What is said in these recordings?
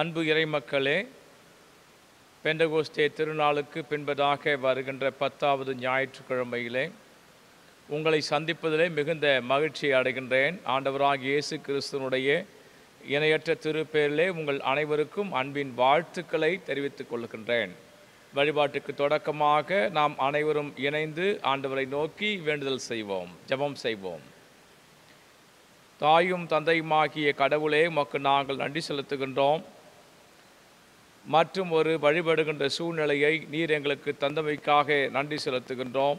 அன்பு இறைமக்களே பெண்டகோஸ்தே திருநாளுக்கு பின்பதாக வருகின்ற பத்தாவது ஞாயிற்றுக்கிழமையிலே உங்களை சந்திப்பதிலே மிகுந்த மகிழ்ச்சி அடைகின்றேன். ஆண்டவராக இயேசு கிறிஸ்தனுடைய இணையற்ற திருப்பேரிலே உங்கள் அனைவருக்கும் அன்பின் வாழ்த்துக்களை தெரிவித்துக் கொள்கின்றேன். வழிபாட்டுக்கு தொடக்கமாக நாம் அனைவரும் இணைந்து ஆண்டவரை நோக்கி வேண்டுதல் செய்வோம் ஜெபம் செய்வோம். தாயும் தந்தையுமாகிய கடவுளே உமக்கு நாங்கள் நன்றி செலுத்துகின்றோம். மற்றும் ஒரு வழிபடுகின்ற சூழ்நிலையை நீர் எங்களுக்கு தந்தமைக்காக நன்றி செலுத்துகின்றோம்.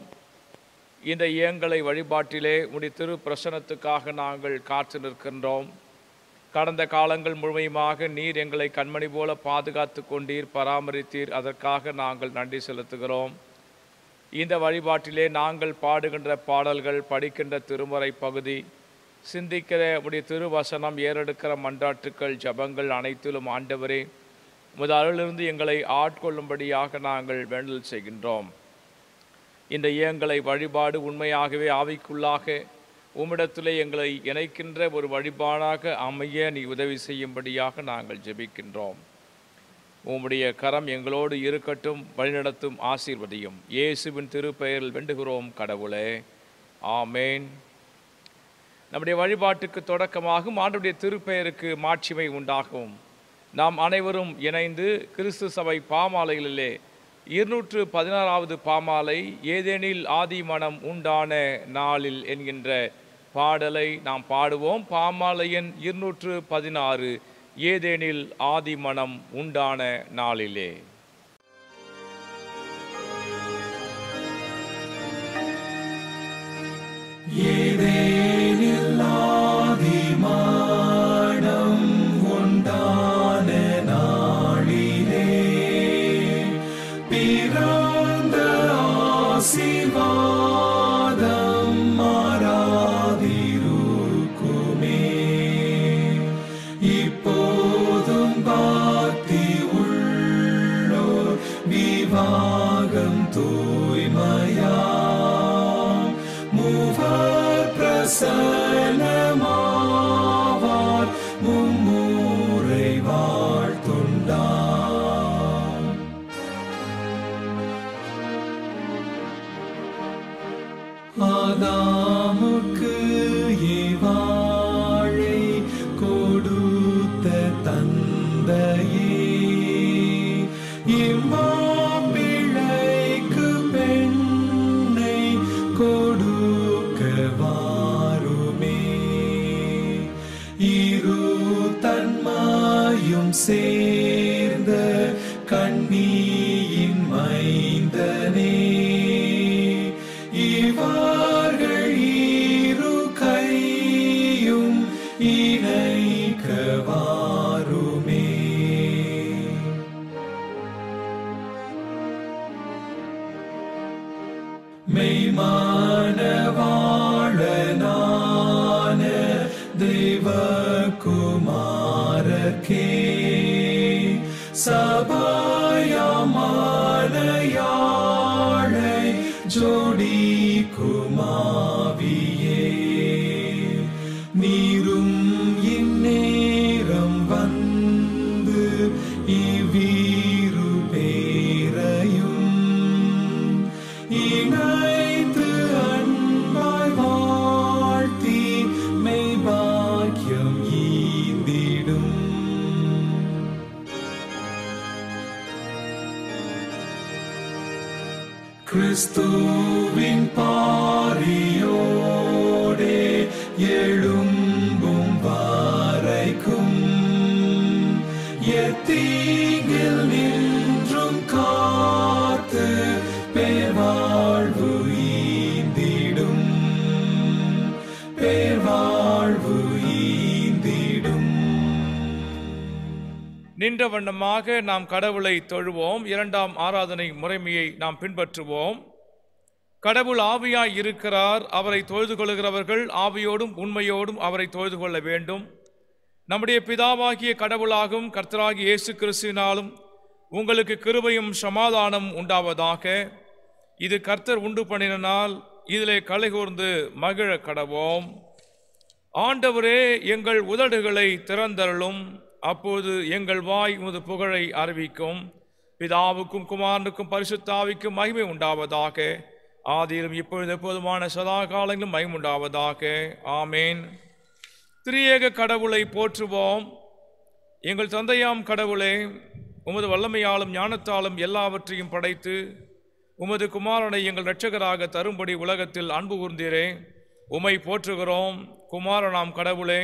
இந்த இயங்களை வழிபாட்டிலே உடைய திரு பிரசனத்துக்காக நாங்கள் காத்து நிற்கின்றோம். கடந்த காலங்கள் முழுமையுமாக நீர் எங்களை கண்மணி போல பாதுகாத்து கொண்டீர் பராமரித்தீர். அதற்காக நாங்கள் நன்றி செலுத்துகிறோம். இந்த வழிபாட்டிலே நாங்கள் பாடுகின்ற பாடல்கள் படிக்கின்ற திருமறை பகுதி சிந்திக்கிற உடைய திருவசனம் ஏறெடுக்கிற மன்றாட்டுக்கள் ஜபங்கள் அனைத்திலும் ஆண்டவரே உமது அருளிலிருந்து எங்களை ஆட்கொள்ளும்படியாக நாங்கள் வேண்டல் செய்கின்றோம். இந்த இயங்களை வழிபாடு உண்மையாகவே ஆவிக்குள்ளாக உம்மிடத்திலே எங்களை இணைக்கின்ற ஒரு வழிபாடாக அமைய நீ உதவி செய்யும்படியாக நாங்கள் ஜெபிக்கின்றோம். உம்முடைய கரம் எங்களோடு இருக்கட்டும் வழிநடத்தும் ஆசீர்வதியும். இயேசுவின் திருப்பெயரில் வேண்டுகிறோம் கடவுளே. ஆமேன். நம்முடைய வழிபாட்டுக்கு தொடக்கமாகும் ஆண்டுடைய திருப்பெயருக்கு மாட்சிமை உண்டாகும். நாம் அனைவரும் இணைந்து கிறிஸ்து சபை பாமாலைகளிலே இருநூற்று பதினாறாவது பாமாலை ஏதேனில் ஆதி மனம் உண்டான நாளில் என்கின்ற பாடலை நாம் பாடுவோம். பாமாலையின் இருநூற்று பதினாறு ஏதேனில் ஆதி மனம் உண்டான நாளிலே. ஏதேனில் ஆதிமானம் Receive all. நின்ற வண்ணமாக நாம் கடவுளை தொழுவோம். இரண்டாம் ஆராதனை முறைமையை நாம் பின்பற்றுவோம். கடவுள் ஆவியாய் இருக்கிறார். அவரை தொழுது கொள்கிறவர்கள் ஆவியோடும் உண்மையோடும் அவரை தொழுது கொள்ள வேண்டும். நம்முடைய பிதாவாகிய கடவுளாகும் கர்த்தராகி இயேசு கிறிஸ்துவினாலும் உங்களுக்கு கிருபையும் சமாதானம் உண்டாவதாக. இது கர்த்தர் உண்டு பண்ணினால் இதிலே கலைகூர்ந்து மகிழ கடவோம். ஆண்டவரே எங்கள் உதடுகளை திறந்தருளும். அப்போது எங்கள் வாய் உமது புகழை அறிவிக்கும். பிதாவுக்கும் குமாரனுக்கும் பரிசுத்தாவிக்கும் மகிமை உண்டாவதாக. ஆதியிலும் இப்பொழுது எப்போதுமான சதா காலங்களும் மகிமை உண்டாவதாக. ஆமேன். திரியேக கடவுளை போற்றுவோம். எங்கள் தந்தையாம் கடவுளே உமது வல்லமையாலும் ஞானத்தாலும் எல்லாவற்றையும் படைத்து உமது குமாரனை எங்கள் இரட்சகராக தரும்படி உலகத்தில் அன்பு கூர்ந்தீரே உமை போற்றுகிறோம். குமாரனாம் கடவுளே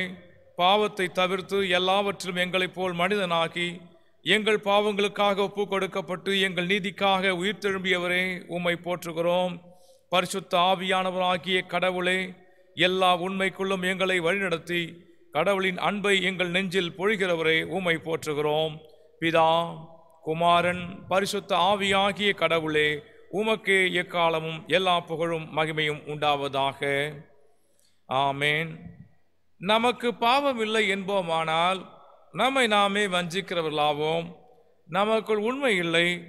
பாவத்தை தவிர்த்து எல்லாவற்றிலும் எங்களைப் போல் மனிதனாகி எங்கள் பாவங்களுக்காக ஒப்பு கொடுக்கப்பட்டு எங்கள் நீதிக்காக உயிர் திரும்பியவரே உம்மை போற்றுகிறோம். பரிசுத்த ஆவியானவராகிய கடவுளே எல்லா உண்மைக்குள்ளும் எங்களை வழிநடத்தி கடவுளின் அன்பை எங்கள் நெஞ்சில் பொழிகிறவரே உம்மை போற்றுகிறோம். பிதா குமாரன் பரிசுத்த ஆவியாகிய கடவுளே உமக்கே எக்காலமும் எல்லா புகழும் மகிமையும் உண்டாவதாக. ஆமேன். நமக்கு பாவம் இல்லை என்போமானால் நம்மை நாமே வஞ்சிக்கிறவர்களாவோம். நமக்குள் உண்மை இல்லை.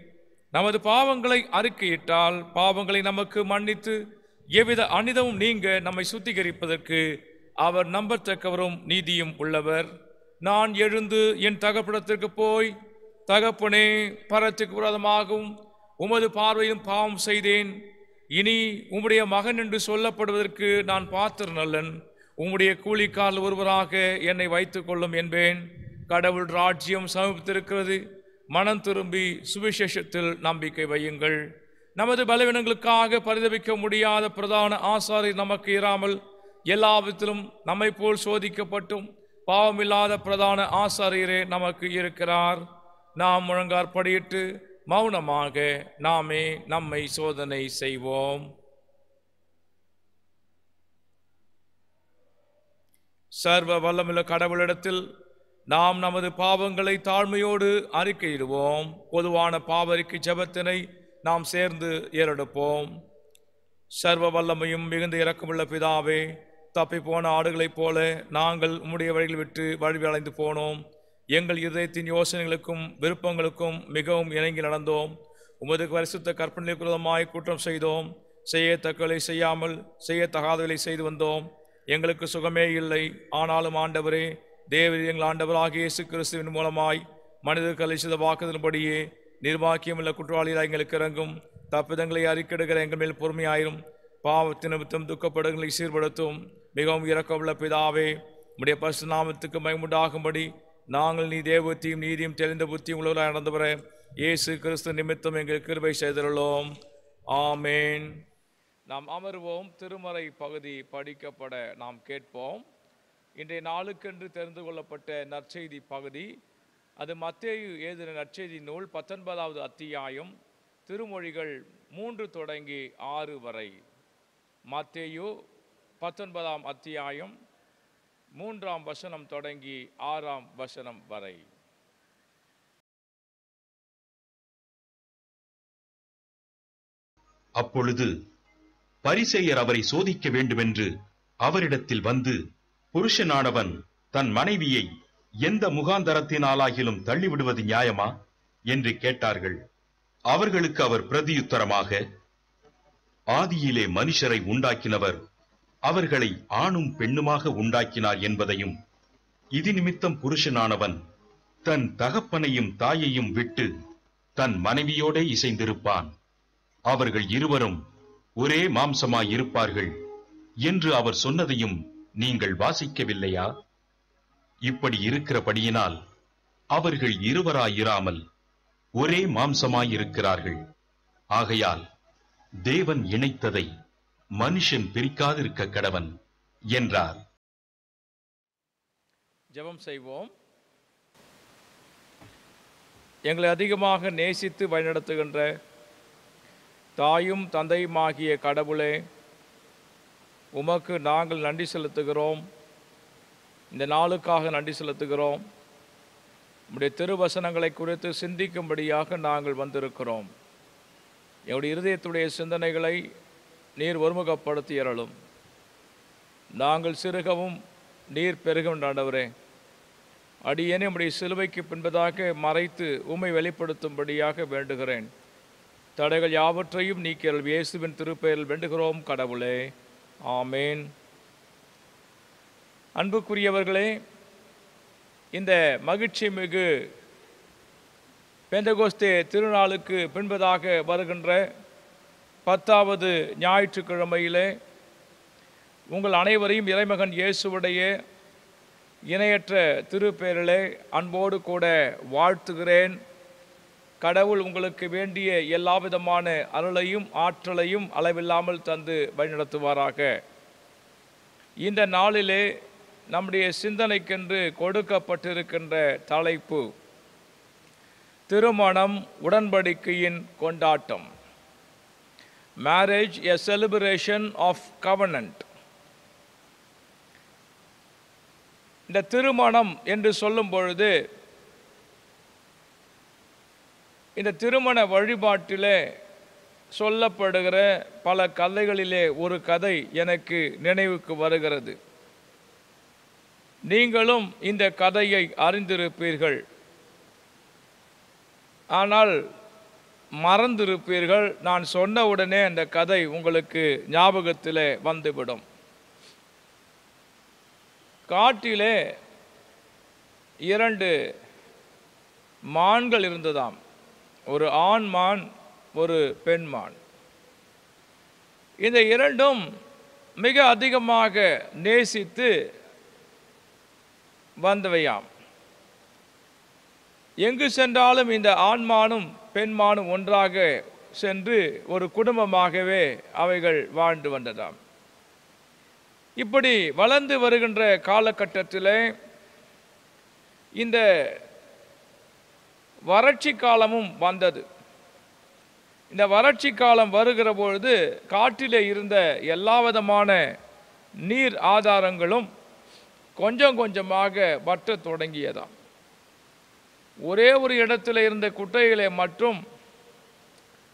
நமது பாவங்களை அறிக்கையிட்டால் பாவங்களை நமக்கு மன்னித்து எவ்வித அனிதமும் நீங்க நம்மை சுத்திகரிப்பதற்கு அவர் நம்பத்தக்கவரும் நீதியும் உள்ளவர். நான் எழுந்து என் தகப்படத்திற்கு போய் தகப்பனே பரத்துக்கு விரோதமாகவும் உமது பார்வையும் பாவம் செய்தேன். இனி உம்முடைய மகன் என்று சொல்லப்படுவதற்கு நான் பாத்திர நல்லன் உம்முடைய கூலிக்கால் ஒருவராக என்னை வைத்துக் கொள்ளும் என்பேன். கடவுள் ராஜ்யம் சமீபித்திருக்கிறது மனம் திரும்பி சுவிசேஷத்தில் நம்பிக்கை வையுங்கள். நமது பலவீனங்களுக்காக பரிதவிக்க முடியாத பிரதான ஆசாரி நமக்கு இராமல் எல்லா நம்மை போல் சோதிக்கப்பட்டும் பாவமில்லாத பிரதான ஆசாரியரே நமக்கு இருக்கிறார். நாம் முழங்காற்படியிட்டு மௌனமாக நாமே நம்மை சோதனை செய்வோம். சர்வ வல்லமுள்ள கடவுளிடத்தில் நாம் நமது பாவங்களை தாழ்மையோடு அறிக்கையிடுவோம். பொதுவான பாவரிக்கு ஜபத்தினை நாம் சேர்ந்து ஏறெடுப்போம். சர்வ வல்லமையும் மிகுந்த இறக்கமுள்ள பிதாவே தப்பி போன ஆடுகளைப் போல நாங்கள் உம்முடைய வழியில் விட்டு வழி அலைந்து போனோம். எங்கள் இதயத்தின் யோசனைகளுக்கும் விருப்பங்களுக்கும் மிகவும் இணங்கி நடந்தோம். உமது பரிசுத்த கற்பனை குரதமாய் குற்றம் செய்தோம். செய்யத்தக்கலை செய்யாமல் செய்யத்தகாதவர்களை செய்து வந்தோம். எங்களுக்கு சுகமே இல்லை. ஆனாலும் ஆண்டவரே தேவர் எங்கள் ஆண்டவராக இயேசு கிறிஸ்துவின் மூலமாய் மனிதர்களை செய்த வாக்குதலின்படியே நிர்வாகியமுள்ள குற்றவாளிகளாக எங்களுக்கு இறங்கும். தப்பிதங்களை அறிக்கெடுகிற எங்கள் மேல் பொறுமையாயிரும். பாவத்தின் நிமித்தம் துக்கப்படுகளை சீர்படுத்தும். மிகவும் இரக்கமுள்ள பிதாவே உடைய பசு நாமத்துக்கு மயமுண்டாகும்படி நாங்கள் நீ தேவத்தையும் நீதியும் தெளிந்த புத்தியும் உள்ளவராக நடந்தவர இயேசு கிறிஸ்து நிமித்தம் எங்கள் கிருபை செய்துள்ளோம். ஆமேன். நாம் அமர்வோம். திருமறை பகுதி படிக்கப்பட நாம் கேட்போம். இன்றைய நாளுக்கென்று தெரிந்து கொள்ளப்பட்ட நற்செய்தி பகுதி அது மத்தேயு எழுதின நற்செய்தி நூல் பத்தொன்பதாவது அத்தியாயம் திருமொழிகள் மூன்று தொடங்கி ஆறு வரை. மத்தேயு பத்தொன்பதாம் அத்தியாயம் மூன்றாம் வசனம் தொடங்கி ஆறாம் வசனம் வரை. அப்பொழுது பரிசேயர் அவரை சோதிக்க வேண்டுமென்று அவரிடத்தில் வந்து புருஷனானவன் தன் மனைவியை எந்த முகாந்தரத்தினாலாகிலும் தள்ளிவிடுவது நியாயமா? என்று கேட்டார்கள். அவர்களுக்கு அவர் பிரதியுத்தரமாக ஆதியிலே மனுஷரை உண்டாக்கினவர் அவர்களை ஆணும் பெண்ணுமாக உண்டாக்கினார் என்பதையும் இது நிமித்தம் புருஷனானவன் தன் தகப்பனையும் தாயையும் விட்டு தன் மனைவியோடே இசைந்திருப்பான். அவர்கள் இருவரும் ஒரே மாம்சமாய் இருப்பார்கள் என்று அவர் சொன்னதையும் நீங்கள் வாசிக்கவில்லையா? இப்படி இருக்கிறபடியினால் அவர்கள் இருவராயிராமல் ஒரே மாம்சமாயிருக்கிறார்கள். ஆகையால் தேவன் இணைத்ததை மனுஷன் பிரிக்காதிருக்க கடவன் என்றார். ஜெபம் செய்வோம். எங்களை அதிகமாக நேசித்து வழிநடத்துகின்ற தாயும் தந்தையுமாகிய கடவுளே உமக்கு நாங்கள் நன்றி செலுத்துகிறோம். இந்த நாளுக்காக நன்றி செலுத்துகிறோம். உம்முடைய திருவசனங்களை குறித்து சிந்திக்கும்படியாக நாங்கள் வந்திருக்கிறோம். எங்களுடைய இருதயத்துடைய சிந்தனைகளை நீர் ஒருமுகப்படுத்தி ஒருமுகப்படுத்தியறலும் நாங்கள் சிறுகவும் நீர் பெருகும் ஆண்டவரே. அடியேனே உம்முடைய சிலுவைக்கு பின்பதாக மறைத்து உமை வெளிப்படுத்தும்படியாக வேண்டுகிறேன். தடைகள் யாவற்றையும் நீக்கியல் இயேசுவின் திருப்பெயரில் வேண்டுகிறோம் கடவுளே. ஆமேன். அன்புக்குரியவர்களே இந்த மகிழ்ச்சி மிகு பெந்தகோஸ்தே திருநாளுக்கு பின்பதாக வருகின்ற பத்தாவது ஞாயிற்றுக்கிழமையிலே உங்கள் அனைவரையும் இறைமகன் இயேசுவுடைய இணையற்ற திருப்பேரலை அன்போடு கூட வாழ்த்துகிறேன். கடவுள் உங்களுக்கு வேண்டிய எல்லா விதமான அருளையும் ஆற்றலையும் அளவில்லாமல் தந்து வழிநடத்துவாராக. இந்த நாளிலே நம்முடைய சிந்தனைக்கென்று கொடுக்கப்பட்டிருக்கின்ற தலைப்பு திருமணம் உடன்படிக்கையின் கொண்டாட்டம். Marriage a celebration of covenant இந்த திருமணம் என்று சொல்லும் பொழுது இந்த திருமண வழிபாட்டிலே சொல்லப்படுகிற பல கதைகளிலே ஒரு கதை எனக்கு நினைவுக்கு வருகிறது. நீங்களும் இந்த கதையை அறிந்திருப்பீர்கள். ஆனால் மறந்திருப்பீர்கள். நான் சொன்ன உடனே அந்த கதை உங்களுக்கு ஞாபகத்தில் வந்துவிடும். காட்டிலே இரண்டு மான்கள் இருந்ததாம். ஒரு ஆண் மான் ஒரு பெண் மான். இந்த இரண்டும் மிக அதிகமாக நேசித்து வந்தவையாம். எங்கு சென்றாலும் இந்த ஆண்மானும் பெண்மானும் ஒன்றாக சென்று ஒரு குடும்பமாகவே அவைகள் வாழ்ந்து வந்ததாம். இப்படி வளர்ந்து வருகின்ற காலகட்டத்தில் இந்த வறட்சி காலமும் வந்தது. இந்த வறட்சி காலம் வருகிற பொழுது காட்டிலே இருந்த எல்லா விதமான நீர் ஆதாரங்களும் கொஞ்சம் கொஞ்சமாக வற்ற தொடங்கியதாம். ஒரே ஒரு இடத்துல இருந்த குட்டைகளை மட்டும்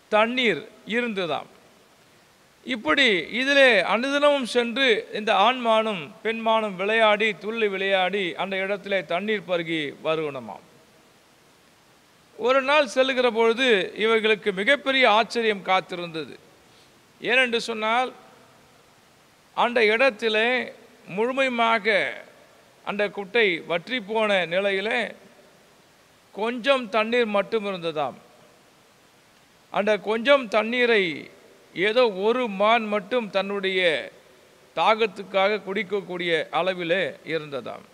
தண்ணீர் இருந்ததாம். இப்படி இதிலே அனுதினமும் சென்று இந்த ஆண்மானும் பெண்மானும் விளையாடி துள்ளி விளையாடி அந்த இடத்திலே தண்ணீர் பருகி வருகணுமாம். ஒரு நாள் செல்லுகிற பொழுது இவர்களுக்கு மிகப்பெரிய ஆச்சரியம் காத்திருந்தது. ஏனென்று சொன்னால் அந்த இடத்திலே முழுமையாக அந்த குட்டை வற்றி போன நிலையில் கொஞ்சம் தண்ணீர் மட்டும் இருந்ததாம். அந்த கொஞ்சம் தண்ணீரை ஏதோ ஒரு மான் மட்டும் தன்னுடைய தாகத்துக்காக குடிக்கக்கூடிய அளவிலே இருந்ததாம்.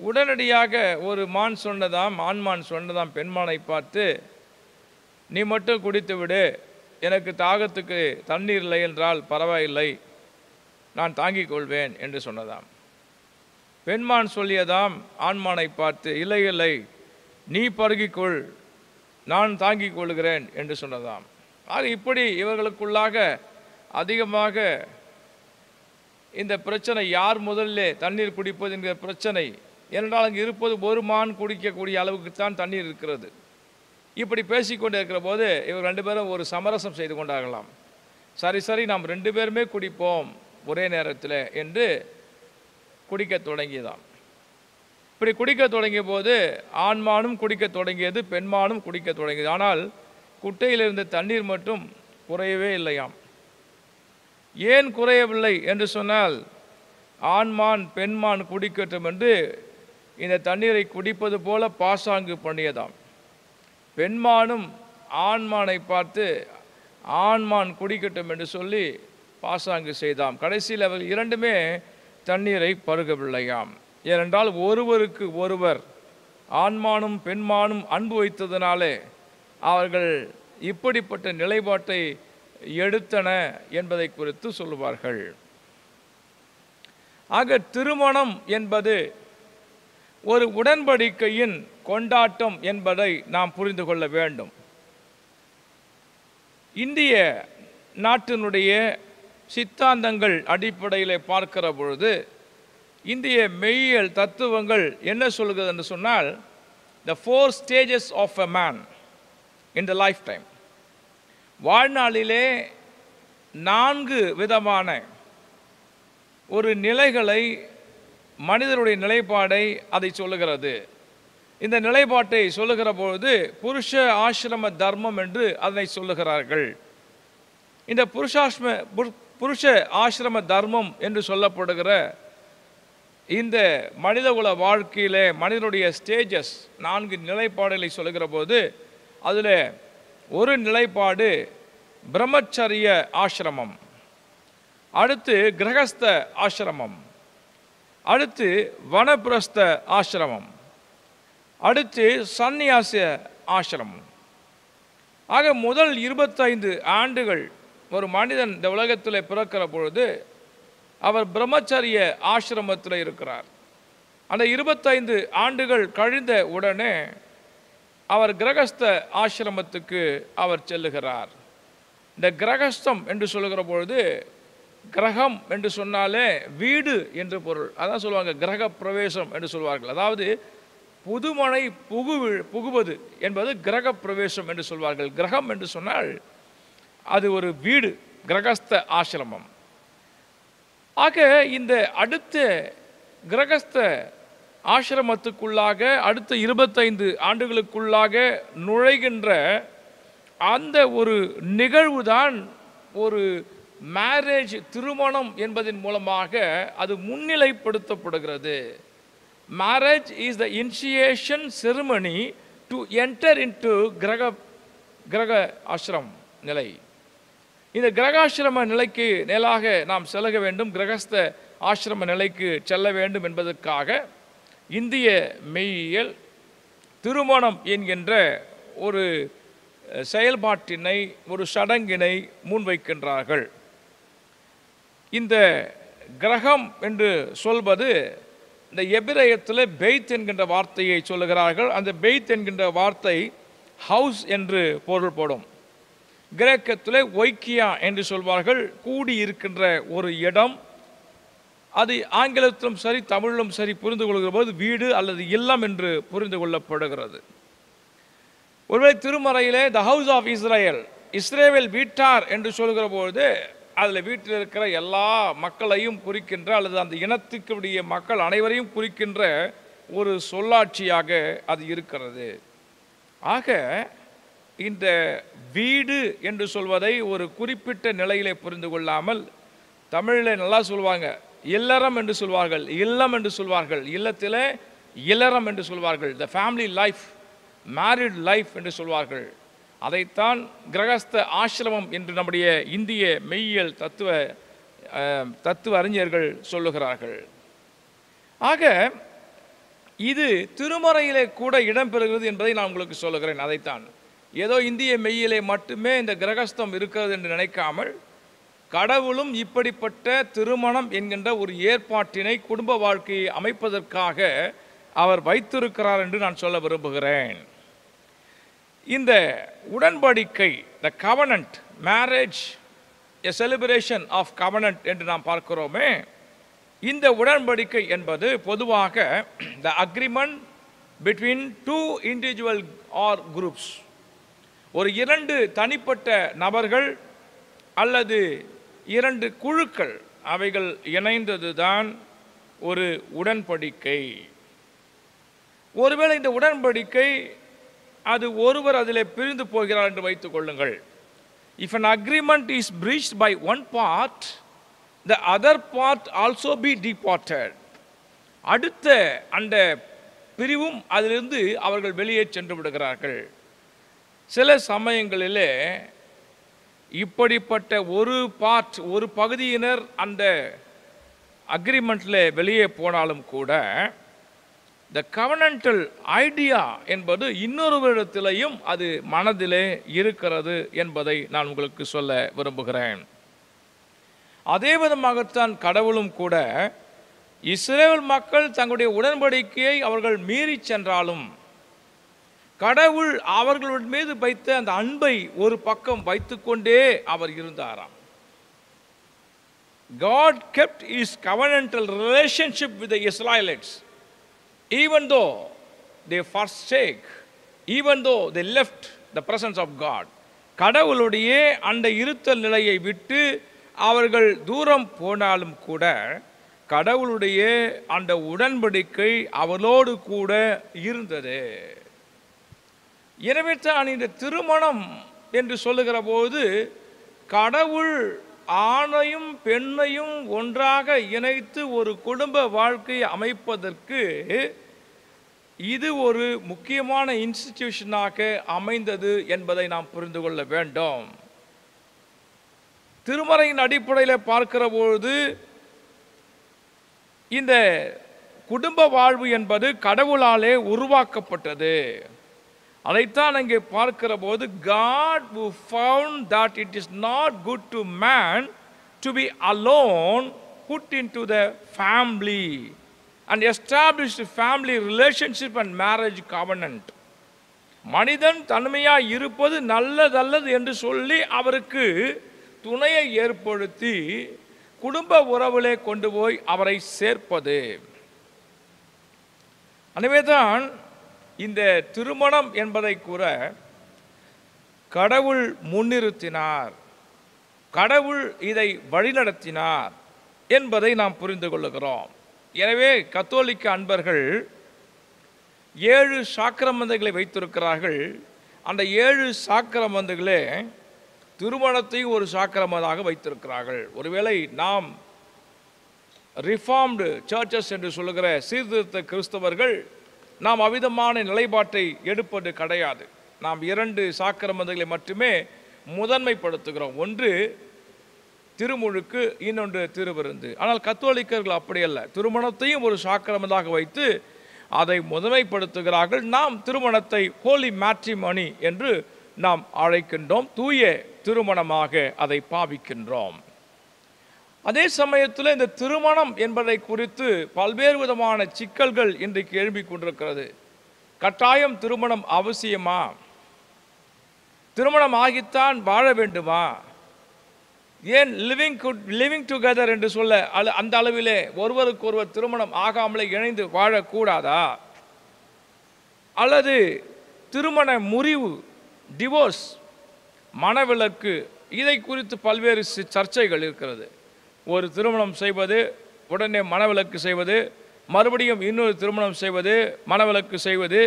உடனடியாக ஒரு மான் சொன்னதாம் ஆண்மான் சொன்னதாம் பெண்மானை பார்த்து நீ மட்டும் குடித்து விடு. எனக்கு தாகத்துக்கு தண்ணீர் இல்லை என்றால் பரவாயில்லை. நான் தாங்கிக் கொள்வேன் என்று சொன்னதாம். பெண்மான் சொல்லியதாம் ஆண்மானை பார்த்து இல்லை இல்லை. நீ பருகிக்கொள். நான் தாங்கிக் கொள்கிறேன் என்று சொன்னதாம். ஆக இப்படி இவர்களுக்குள்ளாக அதிகமாக இந்த பிரச்சனை யார் முதல்ல தண்ணீர் குடிப்பது என்கிற பிரச்சனை ஏனென்றால் அங்கே இருப்பது ஒரு மான் குடிக்கக்கூடிய அளவுக்கு தான் தண்ணீர் இருக்கிறது. இப்படி பேசிக்கொண்டு இருக்கிற போது இவர் ரெண்டு பேரும் ஒரு சமரசம் செய்து கொண்டாகலாம் சரி சரி நாம் ரெண்டு பேருமே குடிப்போம் ஒரே நேரத்தில் என்று குடிக்க தொடங்கியதாம். இப்படி குடிக்க தொடங்கிய போது ஆண்மானும் குடிக்க தொடங்கியது பெண்மானும் குடிக்க தொடங்கியது. ஆனால் குட்டையில் இருந்த தண்ணீர் மட்டும் குறையவே இல்லையாம். ஏன் குறையவில்லை என்று சொன்னால் ஆண்மான் பெண்மான் குடிக்கட்டும் என்று இந்த தண்ணீரை குடிப்பது போல பாசாங்கு பண்ணியதாம். பெண்மானும் ஆண்மானை பார்த்து ஆண்மான் குடிக்கட்டும் என்று சொல்லி பாசாங்கு செய்தாம். கடைசியில் அவர்கள் இரண்டுமே தண்ணீரை பருகவில்லையாம். ஏனென்றால் ஒருவருக்கு ஒருவர் ஆண்மானும் பெண்மானும் அன்பு வைத்ததினாலே அவர்கள் இப்படிப்பட்ட நிலைப்பாட்டை எடுத்தன என்பதை குறித்து சொல்லுவார்கள். ஆக திருமணம் என்பது ஒரு உடன்படிக்கையின் கொண்டாட்டம் என்பதை நாம் புரிந்து கொள்ள வேண்டும். இந்திய நாட்டினுடைய சித்தாந்தங்கள் அடிப்படையில் பார்க்கிற பொழுது இந்திய மெய்யியல் தத்துவங்கள் என்ன சொல்கிறது என்று சொன்னால் the four stages of a man in the lifetime வாழ்நாளிலே நான்கு விதமான ஒரு நிலைகளை மனிதருடைய நிலைப்பாடை அதை சொல்லுகிறது. இந்த நிலைப்பாட்டை சொல்லுகிற பொழுது புருஷ ஆசிரம தர்மம் என்று அதனை சொல்லுகிறார்கள். இந்த புருஷாஸ்ம புருஷ ஆசிரம தர்மம் என்று சொல்லப்படுகிற இந்த மனித உல வாழ்க்கையிலே மனிதனுடைய ஸ்டேஜஸ் நான்கு நிலைப்பாடுகளை சொல்லுகிற போது அதில் ஒரு நிலைப்பாடு பிரம்மச்சரிய ஆசிரமம். அடுத்து கிரகஸ்த ஆசிரமம். அடுத்து வனப்பிரஸ்த ஆசிரமம். அடுத்து சந்நியாச ஆசிரமம். ஆக முதல் இருபத்தைந்து ஆண்டுகள் ஒரு மனிதன் இந்த உலகத்தில் பிறக்கிற பொழுது அவர் பிரம்மச்சரிய ஆசிரமத்தில் இருக்கிறார். அந்த இருபத்தைந்து ஆண்டுகள் கழிந்த உடனே அவர் கிரகஸ்த ஆசிரமத்துக்கு அவர் செல்லுகிறார். இந்த கிரகஸ்தம் என்று சொல்லுகிற பொழுது கிரகம் என்று சொன்னாலே வீடு என்று பொருள். அதான் சொல்லுவாங்க கிரக பிரவேசம் என்று சொல்வார்கள். அதாவது புதுமனை புகு புகுவது என்பது கிரக பிரவேசம் என்று சொல்வார்கள். கிரகம் என்று சொன்னால் அது ஒரு வீடு கிரகஸ்த ஆசிரமம். ஆக இந்த அடுத்த கிரகஸ்த ஆசிரமத்துக்குள்ளாக அடுத்த இருபத்தைந்து ஆண்டுகளுக்குள்ளாக நுழைகின்ற அந்த ஒரு நிகழ்வு தான் ஒரு மேரேஜ் திருமணம் என்பதன் மூலமாக அது முன்னிலைப்படுத்தப்படுகிறது. Marriage is the initiation ceremony to enter into griha griha ashram நிலை. இந்த கிரகாசிரம நிலைக்கு மேலாக நாம் செலக வேண்டும். கிரகஸ்த ஆசிரம நிலைக்கு செல்ல வேண்டும் என்பதற்காக இந்திய மெய்யியல் திருமணம் என்கின்ற ஒரு செயல்பாட்டினை ஒரு சடங்கினை முன்வைக்கின்றார்கள். இந்த கிரகம் என்று சொல்வது இந்த எபிரயத்தில் பெய்த் என்கின்ற வார்த்தையை சொல்லுகிறார்கள். அந்த பெய்த் என்கின்ற வார்த்தை ஹவுஸ் என்று பொருள்படும். கிரேக்கத்தில் ஒய்க்கியா என்று சொல்வார்கள். கூடி இருக்கின்ற ஒரு இடம். அது ஆங்கிலத்திலும் சரி தமிழிலும் சரி புரிந்து கொள்கிற போது வீடு அல்லது இல்லம் என்று புரிந்து கொள்ளப்படுகிறது. ஒருவேளை திருமறையிலே த ஹவுஸ் ஆஃப் இஸ்ரேல் இஸ்ரேவேல் வீட்டார் என்று சொல்கிற பொழுது அதில் வீட்டில் இருக்கிற எல்லா மக்களையும் குறிக்கின்ற அல்லது அந்த இனத்துக்குடைய மக்கள் அனைவரையும் குறிக்கின்ற ஒரு சொல்லாட்சியாக அது இருக்கிறது. ஆக இந்த வீடு என்று சொல்வதை ஒரு குறிப்பிட்ட நிலையிலே புரிந்து கொள்ளாமல் தமிழில் நல்லா சொல்லுவாங்க இல்லறம் என்று சொல்வார்கள் இல்லம் என்று சொல்வார்கள் இல்லத்தில் இல்லறம் என்று சொல்வார்கள் the family life married life என்று சொல்வார்கள். அதைத்தான் கிரகஸ்த ஆசிரமம் என்று நம்முடைய இந்திய மெய்யியல் தத்துவ தத்துவ அறிஞர்கள் சொல்லுகிறார்கள். ஆக இது திருமறையிலே கூட இடம்பெறுகிறது என்பதை நான் உங்களுக்கு சொல்லுகிறேன். அதைத்தான். ஏதோ இந்திய மெய்யிலே மட்டுமே இந்த கிரகஸ்தம் இருக்கிறது என்று நினைக்காமல் கடவுளும் இப்படிப்பட்ட திருமணம் என்கின்ற ஒரு ஏற்பாட்டினை குடும்ப வாழ்க்கையை அமைப்பதற்காக அவர் வைத்திருக்கிறார் என்று நான் சொல்ல விரும்புகிறேன். இந்த உடன்படிக்கை the covenant marriage a celebration of covenant என்று நாம் பார்க்கிறோமே இந்த உடன்படிக்கை என்பது பொதுவாக the agreement between two individual or groups ஒரு இரண்டு தனிப்பட்ட நபர்கள் அல்லது இரண்டு குழுக்கள் அவைகள் இணைந்தது தான் ஒரு உடன்படிக்கை. ஒருவேளை இந்த உடன்படிக்கை அது ஒருவர் அதில் பிரிந்து போகிறார் என்று வைத்துக் கொள்ளுங்கள். If an agreement is breach by one part the other part also be deported அடுத்த அந்த பிரிவும் அதிலிருந்து அவர்கள் வெளியே சென்று விடுகிறார்கள். சில சமயங்களிலே இப்படிப்பட்ட ஒரு பார்ட் ஒரு பகுதியினர் அந்த அக்ரிமெண்ட்டில் வெளியே போனாலும் கூட த கவனண்டல் ஐடியா என்பது இன்னொருவரிடத்திலையும் அது மனதிலே இருக்கிறது என்பதை நான் உங்களுக்கு சொல்ல விரும்புகிறேன். அதே விதமாகத்தான் கடவுளும் கூட இஸ்ரேல் மக்கள் தங்களுடைய உடன்படிக்கையை அவர்கள் மீறி சென்றாலும் கடவுள் அவர்களுடன் மீது வைத்த அந்த அன்பை ஒரு பக்கம் வைத்துக்கொண்டே அவர் இருந்தாராம். God kept is covenantal relationship with the even though they forsake, even though they left the presence of God. கடவுளுடைய அந்த இருத்தல் நிலையை விட்டு அவர்கள் தூரம் போனாலும் கூட கடவுளுடைய அந்த உடன்படிக்கை அவளோடு கூட இருந்தது எனவே தான் இந்த திருமணம் என்று சொல்லுகிற போது கடவுள் ஆணையும் பெண்ணையும் ஒன்றாக இணைத்து ஒரு குடும்ப வாழ்க்கையை அமைப்பதற்கு இது ஒரு முக்கியமான இன்ஸ்டிடியூஷனாக அமைந்தது என்பதை நாம் புரிந்து கொள்ள வேண்டும். திருமறையின் அடிப்படையில் பார்க்கிற பொழுது இந்த குடும்ப வாழ்வு என்பது கடவுளாலே உருவாக்கப்பட்டது. அதைத்தான் அங்கே பார்க்கிற போது காட் வு found that it is not good to man to be alone put into the family and established family relationship and marriage covenant மனிதன் தன்மையாக இருப்பது நல்லதல்லது என்று சொல்லி அவருக்கு துணையை ஏற்படுத்தி குடும்ப உறவிலே கொண்டு போய் அவரை சேர்ப்பது எனவே தான் இந்த திருமணம் என்பதை கூற கடவுள் முன்னிறுத்தினார். கடவுள் இதை வழிநடத்தினார் என்பதை நாம் புரிந்து கொள்ளுகிறோம். எனவே கத்தோலிக்க அன்பர்கள் ஏழு சாக்கிரமந்தங்களை வைத்திருக்கிறார்கள். அந்த ஏழு சாக்கிரமந்தங்களே திருமணத்தையும் ஒரு சாக்கிரமதாக வைத்திருக்கிறார்கள். ஒருவேளை நாம் ரிஃபார்ம்டு சர்ச்சஸ் என்று சொல்லுகிற சீர்திருத்த கிறிஸ்தவர்கள் நாம் அவிதமான நிலைப்பாட்டை எடுப்பது கிடையாது. நாம் இரண்டு சாக்கிரமந்தங்களை மட்டுமே முதன்மைப்படுத்துகிறோம். ஒன்று திருமுழுக்கு இன்னொன்று திருவிருந்து. ஆனால் கத்தோலிக்கர்கள் அப்படி அல்ல. திருமணத்தையும் ஒரு சாக்கிரமதாக வைத்து அதை முதன்மைப்படுத்துகிறார்கள். நாம் திருமணத்தை ஹோலி மேட்ரிமணி என்று நாம் அழைக்கின்றோம். தூய திருமணமாக அதை பாவிக்கின்றோம். அதே சமயத்தில் இந்த திருமணம் என்பதை குறித்து பல்வேறு விதமான சிக்கல்கள் இன்றைக்கு எழும்பிக் கொண்டிருக்கிறது. கட்டாயம் திருமணம் அவசியமா? திருமணம் ஆகித்தான் வாழ வேண்டுமா? ஏன் லிவிங் லிவிங் டுகெதர் என்று சொல்ல அல்ல அந்த அளவிலே ஒருவருக்கொருவர் திருமணம் ஆகாமலே இணைந்து வாழக்கூடாதா? அல்லது திருமண முறிவு டிவோர்ஸ் மனவிலக்கு இதை குறித்து பல்வேறு சர்ச்சைகள் இருக்கிறது. ஒரு திருமணம் செய்வது உடனே மனவிலக்கு செய்வது மறுபடியும் இன்னொரு திருமணம் செய்வது மனவிலக்கு செய்வது.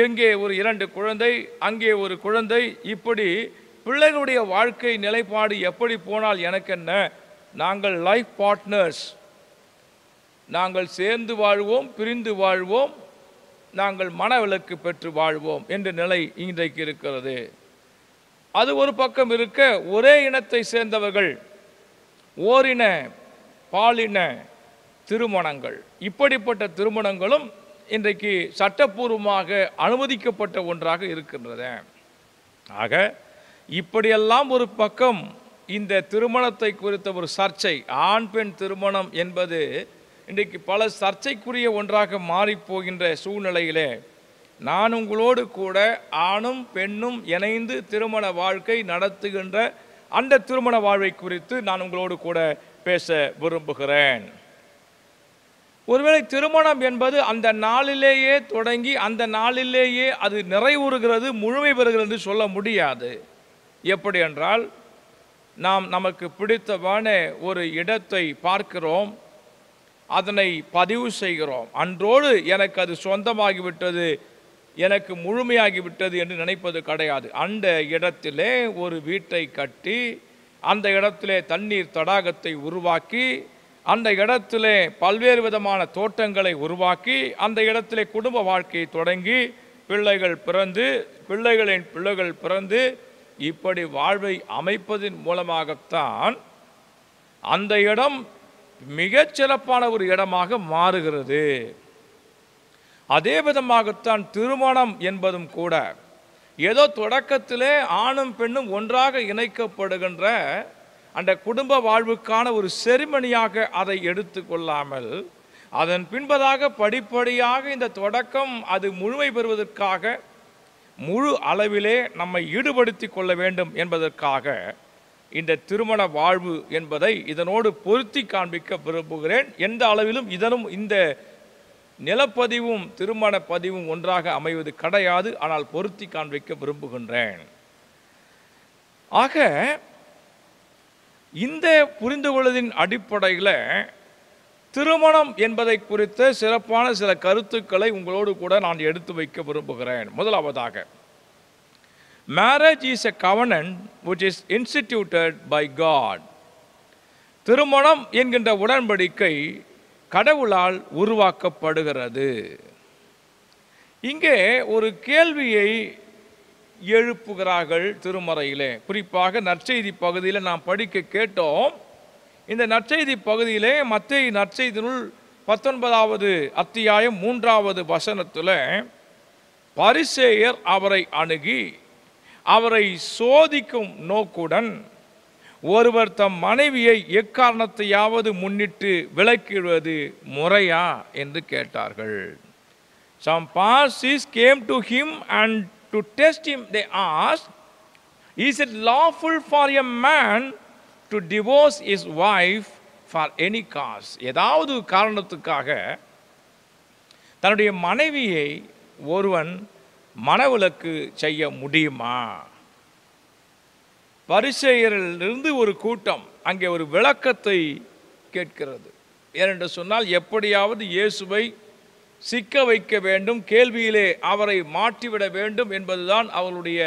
இங்கே ஒரு இரண்டு குழந்தை அங்கே ஒரு குழந்தை. இப்படி பிள்ளைகளுடைய வாழ்க்கை நிலைப்பாடு எப்படி போனால் எனக்கு என்ன? நாங்கள் லைஃப் பார்ட்னர்ஸ் நாங்கள் சேர்ந்து வாழ்வோம் பிரிந்து வாழ்வோம் நாங்கள் மனவிலக்கு பெற்று வாழ்வோம் என்ற நிலை இன்றைக்கு இருக்கிறது. அது ஒரு பக்கம் இருக்க ஒரே இனத்தை சேர்ந்தவர்கள் ஓரின பாலின திருமணங்கள். இப்படிப்பட்ட திருமணங்களும் இன்றைக்கு சட்டப்பூர்வமாக அனுமதிக்கப்பட்ட ஒன்றாக இருக்கின்றது ஆக இப்படியெல்லாம் ஒரு பக்கம் இந்த திருமணத்தை குறித்த ஒரு சர்ச்சை ஆண் பெண் திருமணம் என்பது இன்றைக்கு பல சர்ச்சைக்குரிய ஒன்றாக மாறிப்போகின்ற சூழ்நிலையிலே நான் உங்களோடு கூட ஆணும் பெண்ணும் இணைந்து திருமண வாழ்க்கை நடத்துகின்ற அந்த திருமண வாழ்வை குறித்து நான் உங்களோடு கூட பேச விரும்புகிறேன். ஒருவேளை திருமணம் என்பது அந்த நாளிலேயே தொடங்கி அந்த நாளிலேயே அது நிறைவுறுகிறது முழுமை பெறுகிறது என்று சொல்ல முடியாது. எப்படி என்றால் நாம் நமக்கு பிடித்தவான ஒரு இடத்தை பார்க்கிறோம் அதனை பதிவு செய்கிறோம். அன்றோடு எனக்கு அது சொந்தமாகிவிட்டது எனக்கு முழுமையாகிவிட்டது என்று நினைப்பது கிடையாது. அந்த இடத்திலே ஒரு வீட்டை கட்டி அந்த இடத்திலே தண்ணீர் தடாகத்தை உருவாக்கி அந்த இடத்திலே பல்வேறு விதமான தோட்டங்களை உருவாக்கி அந்த இடத்திலே குடும்ப வாழ்க்கையை தொடங்கி பிள்ளைகள் பிறந்து பிள்ளைகளின் பிள்ளைகள் பிறந்து இப்படி வாழ்வை அமைப்பதன் மூலமாகத்தான் அந்த இடம் மிகச் சிறப்பான ஒரு இடமாக மாறுகிறது. அதே விதமாகத்தான் திருமணம் என்பதும் கூட. ஏதோ தொடக்கத்திலே ஆணும் பெண்ணும் ஒன்றாக இணைக்கப்படுகின்ற அந்த குடும்ப வாழ்வுக்கான ஒரு செரிமணியாக அதை எடுத்துக்கொள்ளாமல் அதன் பின்பதாக படிப்படியாக இந்த தொடக்கம் அது முழுமை பெறுவதற்காக முழு அளவிலே நம்மை ஈடுபடுத்தி கொள்ள வேண்டும் என்பதற்காக இந்த திருமண வாழ்வு என்பதை இதனோடு பொருத்தி காண்பிக்க விரும்புகிறேன். எந்த அளவிலும் இதனும் இந்த நிலப்பதிவும் திருமண பதிவும் ஒன்றாக அமைவது கிடையாது ஆனால் பொருத்தி காண்பிக்க விரும்புகின்றேன். ஆக இந்த புரிந்து கொள்வதின் அடிப்படையில் திருமணம் என்பதை குறித்த சிறப்பான சில கருத்துக்களை உங்களோடு கூட நான் எடுத்து வைக்க விரும்புகிறேன். முதலாவதாக marriage is a covenant which is instituted by God திருமணம் என்கின்ற உடன்படிக்கை கடவுளால் உருவாக்கப்படுகிறது. இங்கே ஒரு கேள்வியை எழுப்புகிறார்கள் திருமறையிலே. குறிப்பாக நற்செய்தி பகுதியில் நாம் படிக்க கேட்டோம். இந்த நற்செய்தி பகுதியிலே மத்திய நற்செய்தினுள் பத்தொன்பதாவது அத்தியாயம் மூன்றாவது வசனத்தில் பரிசேயர் அவரை அணுகி அவரை சோதிக்கும் நோக்குடன் ஒருவர் தம் மனைவியை எக்காரணத்தையாவது முன்னிட்டு விளக்கிடுவது முறையா என்று கேட்டார்கள் some Pharisees came to him and to test him they ask is it lawful for a man to divorce his wife for any cause ஏதாவது காரணத்துக்காக தன்னுடைய மனைவியை ஒருவன் மனவிலக்கு செய்ய முடியுமா பரிசெயரிலிருந்து ஒரு கூட்டம் அங்கே ஒரு விளக்கத்தை கேட்கிறது. ஏனென்று சொன்னால் எப்படியாவது இயேசுவை சிக்க வைக்க வேண்டும் கேள்வியிலே அவரை மாற்றிவிட வேண்டும் என்பதுதான் அவருடைய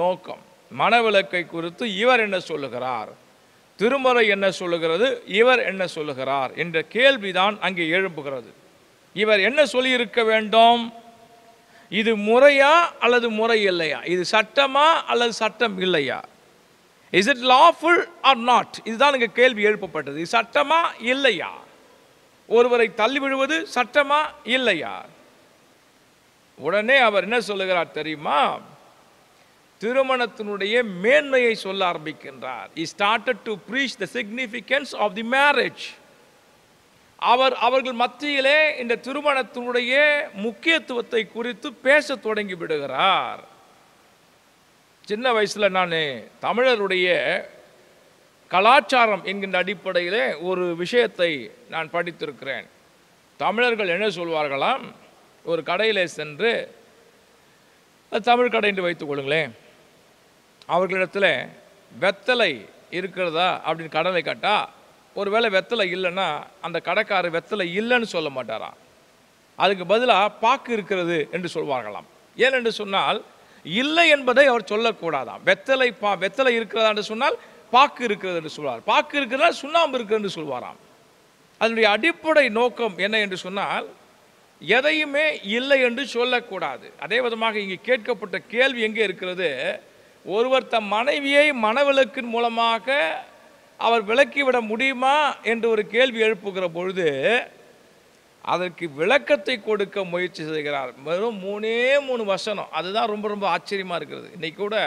நோக்கம். மனவிலக்கை குறித்து இவர் என்ன சொல்லுகிறார்? திருமறை என்ன சொல்லுகிறது? இவர் என்ன சொல்லுகிறார்? என்ற கேள்விதான் அங்கே எழும்புகிறது. இவர் என்ன சொல்லியிருக்க வேண்டும்? இது முறையா அல்லது முறை இல்லையா? இது சட்டமா அல்லது சட்டம் இல்லையா? Is it lawful or not இதுதான் இங்கே கேள்வி எழுப்பப்பட்டது. சட்டமா இல்லையா? ஒருவரை தள்ளி விழுவது சட்டமா இல்லையா? உடனே அவர் என்ன சொல்லுகிறார் தெரியுமா? திருமணத்தினுடைய மேன்மையை சொல்ல ஆரம்பிக்கின்றார். He started to preach the significance of the marriage அவர் அவர்கள் மத்தியிலே இந்த திருமணத்தினுடைய முக்கியத்துவத்தை குறித்து பேச தொடங்கி விடுகிறார். சின்ன வயசில் நான் தமிழருடைய கலாச்சாரம் என்கின்ற அடிப்படையில் ஒரு விஷயத்தை நான் படித்திருக்கிறேன். தமிழர்கள் என்ன சொல்வார்களாம்? ஒரு கடையிலே சென்று தமிழ் கடை என்று வைத்துக் கொள்ளுங்களேன். அவர்களிடத்தில் வெத்தலை இருக்கிறதா அப்படின்னு கடலை கேட்டா ஒருவேளை வெத்தலை இல்லைன்னா அந்த கடைக்காரர் வெத்தலை இல்லைன்னு சொல்ல மாட்டாராம். அதுக்கு பதிலாக பாக்கு இருக்கிறது என்று சொல்வார்களாம். ஏனென்று சொன்னால் இல்லை என்பதை அவர் சொல்லக்கூடாதாம். வெத்தலை பா வெத்தலை இருக்கிறதா என்று சொன்னால் பாக்கு இருக்கிறது என்று சொல்வார். பாக்கு இருக்கிறதா சுண்ணாம்பு இருக்கிறது என்று சொல்வாராம். அதனுடைய அடிப்படை நோக்கம் என்ன என்று சொன்னால் எதையுமே இல்லை என்று சொல்லக்கூடாது. அதே விதமாக இங்கே கேட்கப்பட்ட கேள்வி எங்கே இருக்கிறது? ஒருவர் தம் மனைவியை மனவிலக்கின் மூலமாக அவர் விலக்கிவிட முடியுமா என்று ஒரு கேள்வி எழுப்புகிற பொழுது அதற்கு விளக்கத்தை கொடுக்க முயற்சி செய்கிறார். வெறும் மூணே மூணு வசனம். அதுதான் ரொம்ப ரொம்ப ஆச்சரியமாக இருக்கிறது. இன்றைக்கி கூட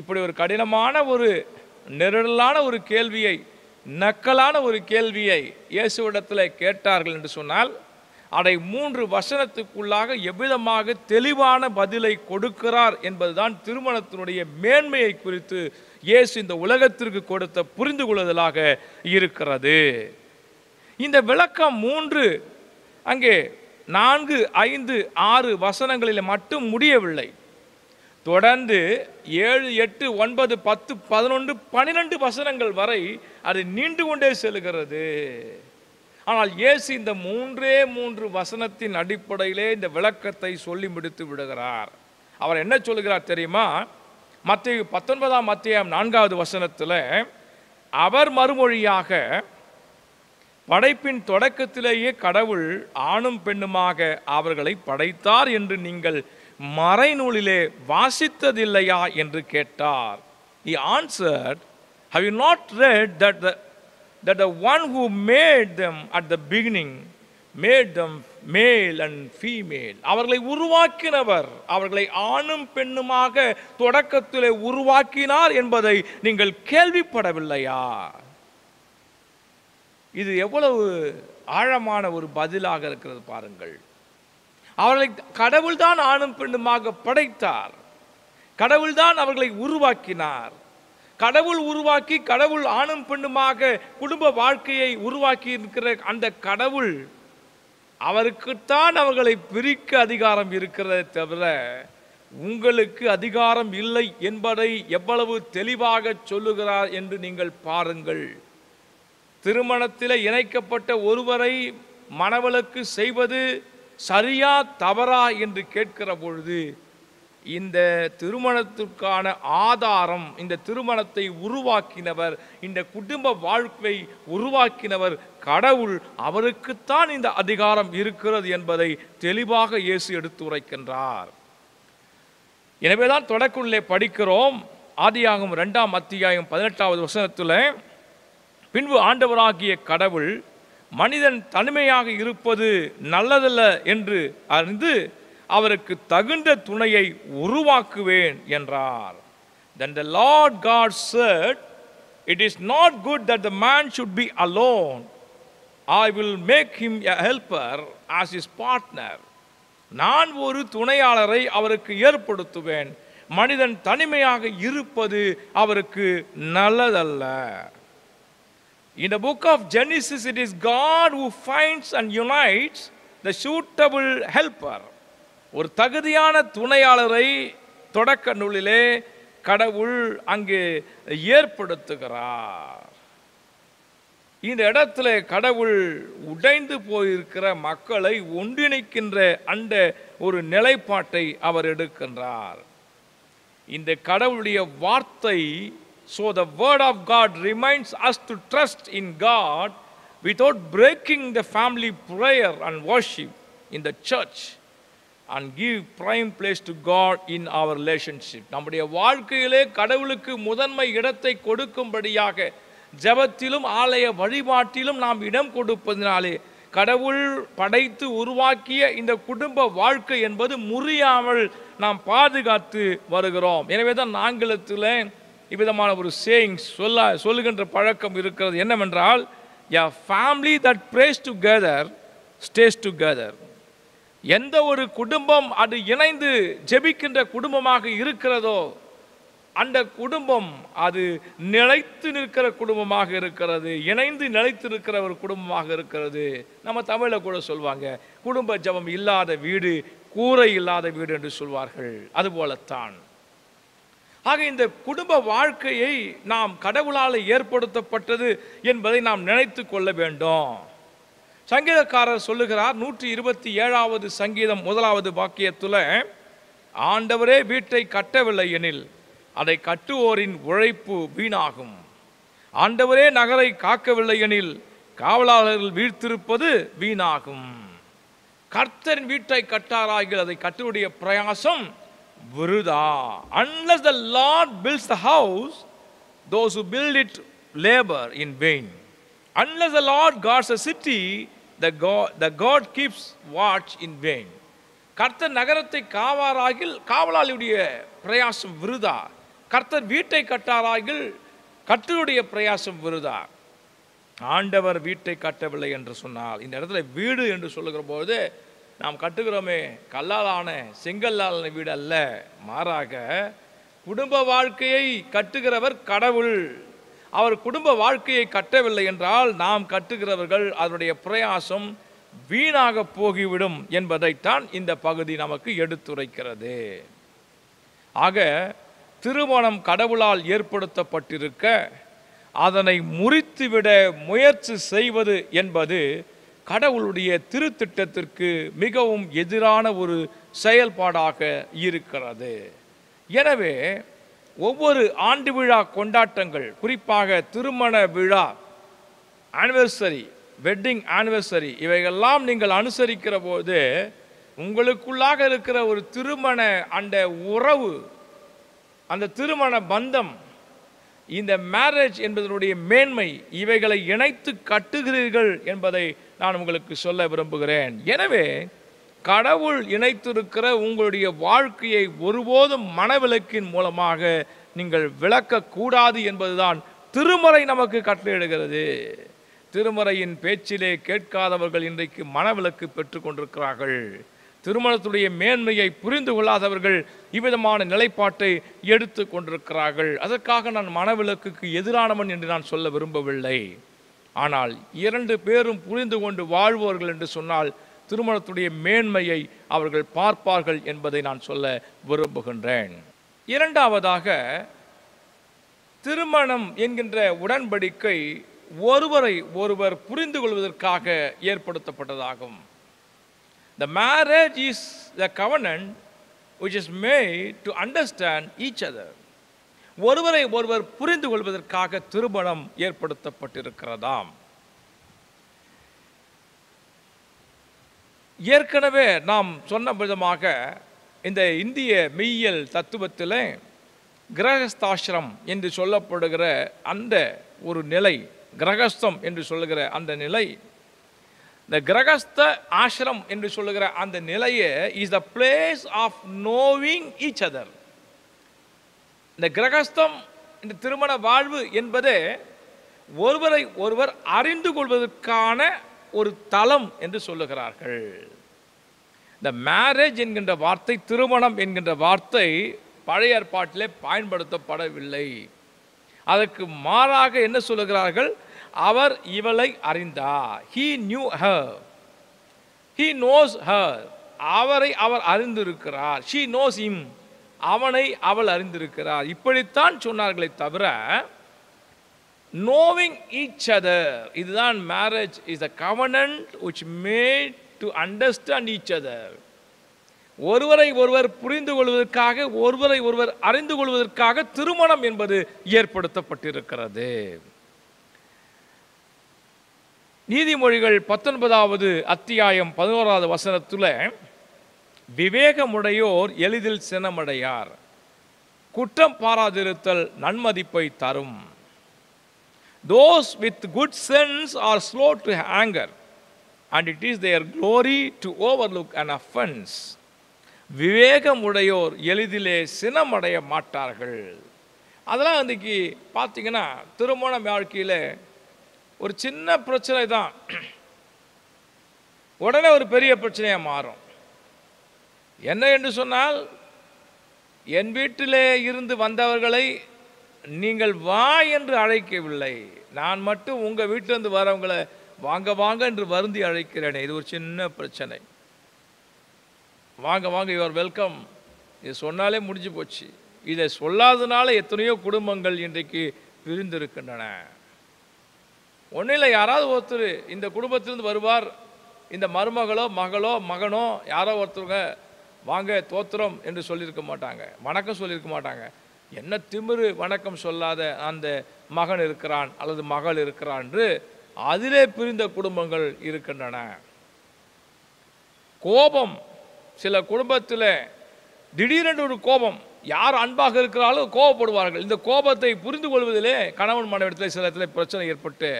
இப்படி ஒரு கடினமான ஒரு நெருடலான ஒரு கேள்வியை நக்கலான ஒரு கேள்வியை இயேசுவிடத்தில் கேட்டார்கள் என்று சொன்னால் அதை மூன்று வசனத்துக்குள்ளாக எவ்விதமாக தெளிவான பதிலை கொடுக்கிறார் என்பதுதான் திருமணத்தினுடைய மேன்மையை குறித்து இயேசு இந்த உலகத்திற்கு கொடுத்த புரிந்து கொள்ளுதலாக இருக்கிறது. இந்த விளக்கம் மூன்று அங்கே நான்கு ஐந்து ஆறு வசனங்களில் மட்டும் முடியவில்லை. தொடர்ந்து ஏழு எட்டு ஒன்பது பத்து பதினொன்று பன்னிரெண்டு வசனங்கள் வரை அது நீண்டு கொண்டே செல்கிறது. ஆனால் இயேசு இந்த மூன்றே மூன்று வசனத்தின் அடிப்படையிலே இந்த விளக்கத்தை சொல்லி முடித்து விடுகிறார். அவர் என்ன சொல்லுகிறார் தெரியுமா? மத்திய பத்தொன்பதாம் மத்தியம் நான்காவது வசனத்தில் அவர் மறுமொழியாக படைப்பின் தொடக்கத்திலேயே கடவுள் ஆணும் பெண்ணுமாக அவர்களை படைத்தார் என்று நீங்கள் மறைநூலிலே வாசித்ததில்லையா என்று கேட்டார். He answered have you not read that the that the one who made them at the beginning made them male and female அவர்களை உருவாக்கினவர் அவர்களை ஆணும் பெண்ணுமாக தொடக்கத்திலே உருவாக்கினார் என்பதை நீங்கள் கேள்விப்படவில்லையா? இது எவ்வளவு ஆழமான ஒரு பதிலாக இருக்கிறது பாருங்கள். அவர்களை கடவுள்தான் ஆணும் பெண்ணுமாக படைத்தார். கடவுள்தான் அவர்களை உருவாக்கினார். கடவுள் உருவாக்கி கடவுள் ஆணும் பெண்ணுமாக குடும்ப வாழ்க்கையை உருவாக்கி இருக்கிற அந்த கடவுள் அவருக்குத்தான் அவர்களை பிரிக்க அதிகாரம் இருக்கிறதே தவிர உங்களுக்கு அதிகாரம் இல்லை என்பதை எவ்வளவு தெளிவாக சொல்லுகிறார் என்று நீங்கள் பாருங்கள். திருமணத்தில் இணைக்கப்பட்ட ஒருவரை மணவளுக்கு செய்வது சரியா தவறா என்று கேட்கிற பொழுது இந்த திருமணத்திற்கான ஆதாரம் இந்த திருமணத்தை உருவாக்கினவர் இந்த குடும்ப வாழ்க்கை உருவாக்கினவர் கடவுள் அவருக்குத்தான் இந்த அதிகாரம் இருக்கிறது என்பதை தெளிவாக இயேசு எடுத்து உரைக்கின்றார். எனவேதான் தொடக்குள்ளே படிக்கிறோம் ஆதியாகும் ரெண்டாம் அத்தியாயம் பதினெட்டாவது வசனத்தில் பின்பு ஆண்டவராகிய கடவுள் மனிதன் தனிமையாக இருப்பது நல்லதல்ல என்று அறிந்து அவருக்கு தகுந்த துணையை உருவாக்குவேன் என்றார். Then the lord god said it is not good that the man should be alone. I will make him a helper as his partner. நான் ஒரு துணையாளரை அவருக்கு ஏற்படுத்துவேன். மனிதன் தனிமையாக இருப்பது அவருக்கு நல்லதல்ல. In the book of Genesis, it is God who finds and unites the suitable helper. ஒரு தகுதியான துணையாளரை தொடக்க நூலிலே கடவுள் அங்கு ஏற்படுத்துகிறார் இந்த இடத்துல கடவுள் உடைந்து போயிருக்கிற மக்களை ஒன்றிணைக்கின்ற அந்த ஒரு நிலைப்பாட்டை அவர் எடுக்கின்றார் இந்த கடவுளுடைய வார்த்தை so the word of god reminds us to trust in god without breaking the family prayer and worship in the church and give prime place to god in our relationship நம்முடைய வாழ்க்கையிலே கடவுளுக்கு முதன்மை இடத்தை கொடுக்கும்படியாக ஜபத்திலும் ஆலய வழிபாட்டிலும் நாம் இடம் கொடுப்பதினாலே கடவுள் படைத்து உருவாக்கிய இந்த குடும்ப வாழ்க்கை என்பது முறியாமல் நாம் பாதுகாத்து வருகிறோம் எனவே தான் ஆங்கிலத்தில் இவ்விதமான ஒரு சேயிங் சொல்ல சொல்லுகின்ற பழக்கம் இருக்கிறது என்னவென்றால் a family that prays together stays together எந்த ஒரு குடும்பம் அது இணைந்து ஜெபிக்கின்ற குடும்பமாக இருக்கிறதோ அந்த குடும்பம் அது நிலைத்து நிற்கிற குடும்பமாக இருக்கிறது இணைந்து நிலைத்து இருக்கிற ஒரு குடும்பமாக இருக்கிறது. நம்ம தமிழில் கூட சொல்லுவாங்க குடும்ப ஜபம் இல்லாத வீடு கூரை இல்லாத வீடு என்று சொல்வார்கள். அதுபோலத்தான். ஆக இந்த குடும்ப வாழ்க்கையை நாம் கடவுளால் ஏற்படுத்தப்பட்டது என்பதை நாம் நினைத்து கொள்ள வேண்டும். சங்கீதக்காரர் சொல்லுகிறார் நூற்றி இருபத்தி ஏழாவது சங்கீதம் முதலாவது வாக்கியத்தில் ஆண்டவரே வீட்டை கட்டவில்லை எனில் அதை கட்டுவோரின் உழைப்பு வீணாகும். ஆண்டவரே நகரை காக்கவில்லை எனில் காவலாளர்கள் வீழ்த்திருப்பது வீணாகும். கர்த்தரின் வீட்டை கட்டாராகில் அதை கட்டுடைய பிரயாசம் விருதா? Unless the lord builds the house those who build it labor in vain. Unless the lord guards a city the god the god keeps watch in vain. கர்த்தர் நகரத்தை காவாராகில் காவலாளியுடைய பிரயாசம் விருதா? கர்த்தர் வீட்டை கட்டாராகில் கர்த்தருடைய பிரயாசம் விருதா? ஆண்டவர் வீட்டை கட்டவில்லை என்று சொன்னால் இந்த இடத்துல வீடு என்று சொல்லுகிற போது நாம் கட்டுகிறோமே கல்லாலான செங்கல்லாலான வீடு அல்ல. மாறாக குடும்ப வாழ்க்கையை கட்டுகிறவர் கடவுள். அவர் குடும்ப வாழ்க்கையை கட்டவில்லை என்றால் நாம் கட்டுகிறவர்கள் அதனுடைய பிரயாசம் வீணாக போகிவிடும் என்பதைத்தான் இந்த பகுதி நமக்கு எடுத்துரைக்கிறது. ஆக திருமணம் கடவுளால் ஏற்படுத்தப்பட்டிருக்க அதனை முறித்துவிட முயற்சி செய்வது என்பது கடவுளுடைய திருத்திட்டத்திற்கு மிகவும் எதிரான ஒரு செயல்பாடாக இருக்கிறது. எனவே ஒவ்வொரு ஆண்டு விழா கொண்டாட்டங்கள் குறிப்பாக திருமண விழா ஆனிவர்சரி வெட்டிங் ஆனிவர்சரி இவைகள்லாம் நீங்கள் அனுசரிக்கிற போது உங்களுக்குள்ளாக இருக்கிற ஒரு திருமண அந்த உறவு அந்த திருமண பந்தம் இந்த மேரேஜ் என்பதனுடைய மேன்மை இவைகளை இணைத்து கட்டுகிறீர்கள் என்பதை நான் உங்களுக்கு சொல்ல விரும்புகிறேன். எனவே கடவுள் இணைத்திருக்கிற உங்களுடைய வாழ்க்கையை ஒருபோதும் மனவிலக்கின் மூலமாக நீங்கள் விளக்கக்கூடாது என்பதுதான் திருமறை நமக்கு கட்டளையிடுகிறது. திருமறையின் பேச்சிலே கேட்காதவர்கள் இன்றைக்கு மனவிலக்கு பெற்றுக்கொண்டிருக்கிறார்கள் கொண்டிருக்கிறார்கள். திருமணத்துடைய மேன்மையை புரிந்து கொள்ளாதவர்கள் இவ்விதமான நிலைப்பாட்டை எடுத்து கொண்டிருக்கிறார்கள். அதற்காக நான் மனவிலக்குக்கு எதிரானவன் என்று நான் சொல்ல விரும்பவில்லை. ஆனால் இரண்டு பேரும் புரிந்து கொண்டு வாழ்வோர்கள் என்று சொன்னால் திருமணத்துடைய மேன்மையை அவர்கள் பார்ப்பார்கள் என்பதை நான் சொல்ல விரும்புகின்றேன். இரண்டாவதாக திருமணம் என்கின்ற உடன்படிக்கை ஒருவரை ஒருவர் புரிந்து கொள்வதற்காக ஏற்படுத்தப்பட்டதாகும். The marriage is the covenant which is made to understand each other. ஒருவரை ஒருவர் புரிந்து கொள்வதற்காக திருமணம் ஏற்படுத்தப்பட்டிருக்கிறதாம். ஏற்கனவே நாம் சொன்ன விதமாக இந்த இந்திய மெய்யியல் தத்துவத்தில் கிரகஸ்தாசிரம் என்று சொல்லப்படுகிற அந்த ஒரு நிலை கிரகஸ்தம் என்று சொல்லுகிற அந்த நிலை இந்த கிரகஸ்த ஆசிரம் என்று சொல்லுகிற அந்த நிலையை is the place of knowing each other இந்த கிரகஸ்தம் இந்த திருமண வாழ்வு என்பதே ஒருவரை ஒருவர் அறிந்து கொள்வதற்கான ஒரு தலம் என்று சொல்லுகிறார்கள். இந்த மேரேஜ் என்கின்ற வார்த்தை திருமணம் என்கின்ற வார்த்தை பழைய ஏற்பாட்டிலே பயன்படுத்தப்படவில்லை. அதற்கு மாறாக என்ன சொல்லுகிறார்கள்? அவர் இவளை அறிந்தார் he knew her he knows her அவரை அவர் அறிந்திருக்கிறார். ஷீ நோஸ் இம் அவனை அவள் அறிந்திருக்கிறார். இப்படித்தான் சொன்னார்களே தவிர நோவிங் ஈச் அதர் இதுதான் marriage is a covenant which made to understand each other ஒருவரை ஒருவர் புரிந்து கொள்வதற்காக ஒருவரை ஒருவர் அறிந்து கொள்வதற்காக திருமணம் என்பது ஏற்படுத்தப்பட்டிருக்கிறது. நீதிமொழிகள் பத்தொன்பதாவது அத்தியாயம் பதினோராவது வசனத்தில் விவேகமுடையோர் எளிதில் சினமடையார். குற்றம் பாராதிருத்தல் நன்மதிப்பை தரும். Those with good sense are slow to anger and it is their glory to overlook and offence விவேகமுடையோர் எளிதிலே சினமடைய மாட்டார்கள். அதெல்லாம் இன்றைக்கி பார்த்தீங்கன்னா திருமண வாழ்க்கையில் ஒரு சின்ன பிரச்சனை தான். உடனே ஒரு பெரிய பிரச்சனையாக மாறும். என்ன என்று சொன்னால் என் வீட்டிலே இருந்து வந்தவர்களை நீங்கள் வா என்று அழைக்கவில்லை. நான் மட்டும் உங்கள் வீட்டிலிருந்து வரவங்களை வாங்க வாங்க என்று வருந்தி அழைக்கிறேனே. இது ஒரு சின்ன பிரச்சனை. வாங்க வாங்க யுவர் வெல்கம். இது சொன்னாலே முடிஞ்சு போச்சு. இதை சொல்லாதனால எத்தனையோ குடும்பங்கள் இன்றைக்கு பிரிந்திருக்கின்றன. ஒன்றும் இல்லை யாராவது ஒருத்தர் இந்த குடும்பத்திலிருந்து வருவார் இந்த மருமகளோ மகளோ மகனோ யாரோ ஒருத்தருங்க வாங்க தோத்திரம் என்று சொல்லியிருக்க மாட்டாங்க. வணக்கம் சொல்லியிருக்க மாட்டாங்க. என்ன திமிரு வணக்கம் சொல்லாத அந்த மகன் இருக்கிறான் அல்லது மகள் இருக்கிறான் என்று அதிலே பிரிந்த குடும்பங்கள் இருக்கின்றன. கோபம். சில குடும்பத்தில் திடீரென்று ஒரு கோபம். யார் அன்பாக இருக்கிறாலும் கோபப்படுவார்கள். இந்த கோபத்தை புரிந்து கொள்வதிலே கணவன் மனைவிடத்தில் சில இடத்துல பிரச்சனை ஏற்பட்டு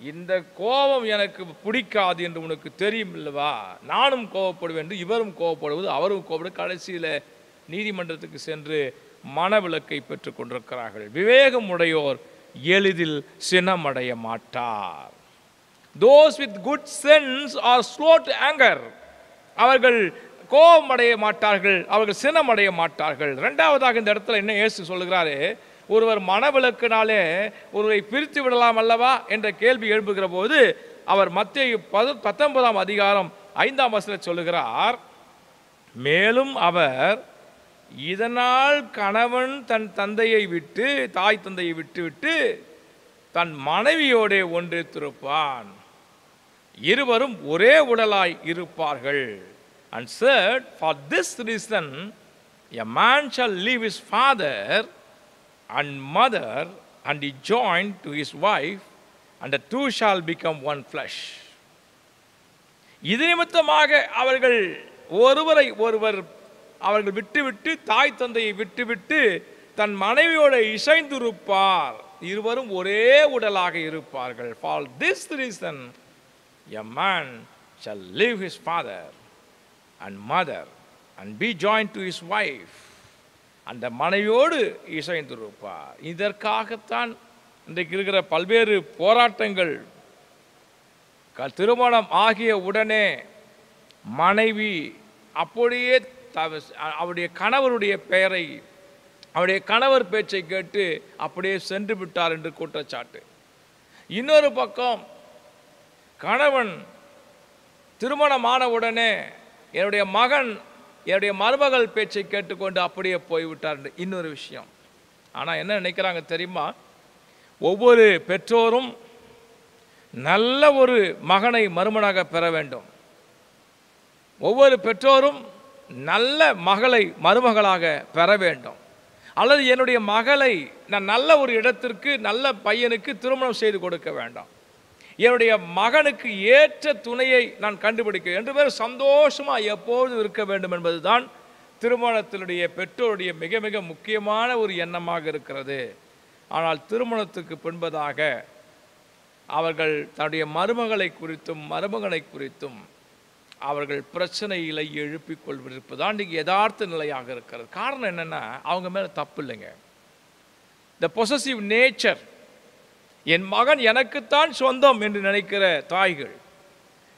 இந்த கோபம் எனக்கு பிடிக்காது என்று உனக்கு தெரியும் இல்லவா நானும் கோபப்படுவேன் என்று இவரும் கோபப்படுவது அவரும் கோபப்படு கடைசியில் நீதிமன்றத்துக்கு சென்று மனவிலக்கை பெற்றுக் கொண்டிருக்கிறார்கள். விவேகம் உடையோர் எளிதில் சினமடைய மாட்டார். Those with good sense are slow to anger அவர்கள் கோபம் அடைய மாட்டார்கள் அவர்கள் சினம் அடைய மாட்டார்கள். ரெண்டாவதாக இந்த இடத்துல என்ன இயேசு சொல்லுகிறாரு? ஒருவர் மனவிலக்கினாலே ஒருவரை பிரித்து விடலாம் அல்லவா என்ற கேள்வி எழுப்புகிற போது அவர் மத்திய பது பத்தொன்பதாம் அதிகாரம் ஐந்தாம் வசனம் சொல்லுகிறார் மேலும் அவர் இதனால் கணவன் தன் தந்தையை விட்டு தாய் தந்தையை விட்டுவிட்டு தன் மனைவியோடே ஒன்றித்திருப்பான் இருவரும் ஒரே உடலாய் இருப்பார்கள். And shirt for this reason a man shall leave his father and mother and be joined to his wife and the two shall become one flesh. இது நிமித்தமாக அவர்கள் ஒருவரை ஒருவர் அவர்கள் விட்டுவிட்டு தாய் தந்தையை விட்டுவிட்டு தன் மனைவியோட இசைந்திருப்பார். இருவரும் ஒரே உடலாக இருப்பார்கள். For this reason a man shall leave his father and mother and be join to his wife அந்த மனைவியோடு இசைந்திருப்பார். இதற்காகத்தான் இன்றைக்கு இருக்கிற பல்வேறு போராட்டங்கள். க- திருமணம் ஆகிய உடனே மனைவி அப்படியே அவருடைய கணவருடைய பெயரை அவருடைய கணவர் பேச்சை கேட்டு அப்படியே சென்று விட்டார் என்று குற்றச்சாட்டு. இன்னொரு பக்கம் கணவன் திருமணமான உடனே என்னுடைய மகன் என்னுடைய மருமகள் பேச்சை கேட்டுக்கொண்டு அப்படியே போய்விட்டார் இன்னொரு விஷயம். ஆனால் என்ன நினைக்கிறாங்க தெரியுமா? ஒவ்வொரு பெற்றோரும் நல்ல ஒரு மகனை மருமனாக பெற வேண்டும். ஒவ்வொரு பெற்றோரும் நல்ல மகளை மருமகளாக பெற வேண்டும். அல்லது என்னுடைய மகளை நான் நல்ல ஒரு இடத்திற்கு நல்ல பையனுக்கு திருமணம் செய்து கொடுக்க வேண்டாம். என்னுடைய மகனுக்கு ஏற்ற துணையை நான் கண்டுபிடிக்க. ரெண்டு பேரும் சந்தோஷமாக எப்போதும் இருக்க வேண்டும் என்பதுதான் திருமணத்தினுடைய பெற்றோருடைய மிக மிக முக்கியமான ஒரு எண்ணமாக இருக்கிறது. ஆனால் திருமணத்துக்கு பின்பதாக அவர்கள் தன்னுடைய மருமகளை குறித்தும் மருமகனை குறித்தும் அவர்கள் பிரச்சனைகளை எழுப்பிக் கொள்வதற்குதான் இன்றைக்கி யதார்த்த நிலையாக இருக்கிறது. காரணம் என்னென்னா அவங்க மேலே தப்பு இல்லைங்க. த பொசசிவ் நேச்சர் என் மகன் எனக்குத்தான் சொந்தம் என்று நினைக்கிற தாய்கள்.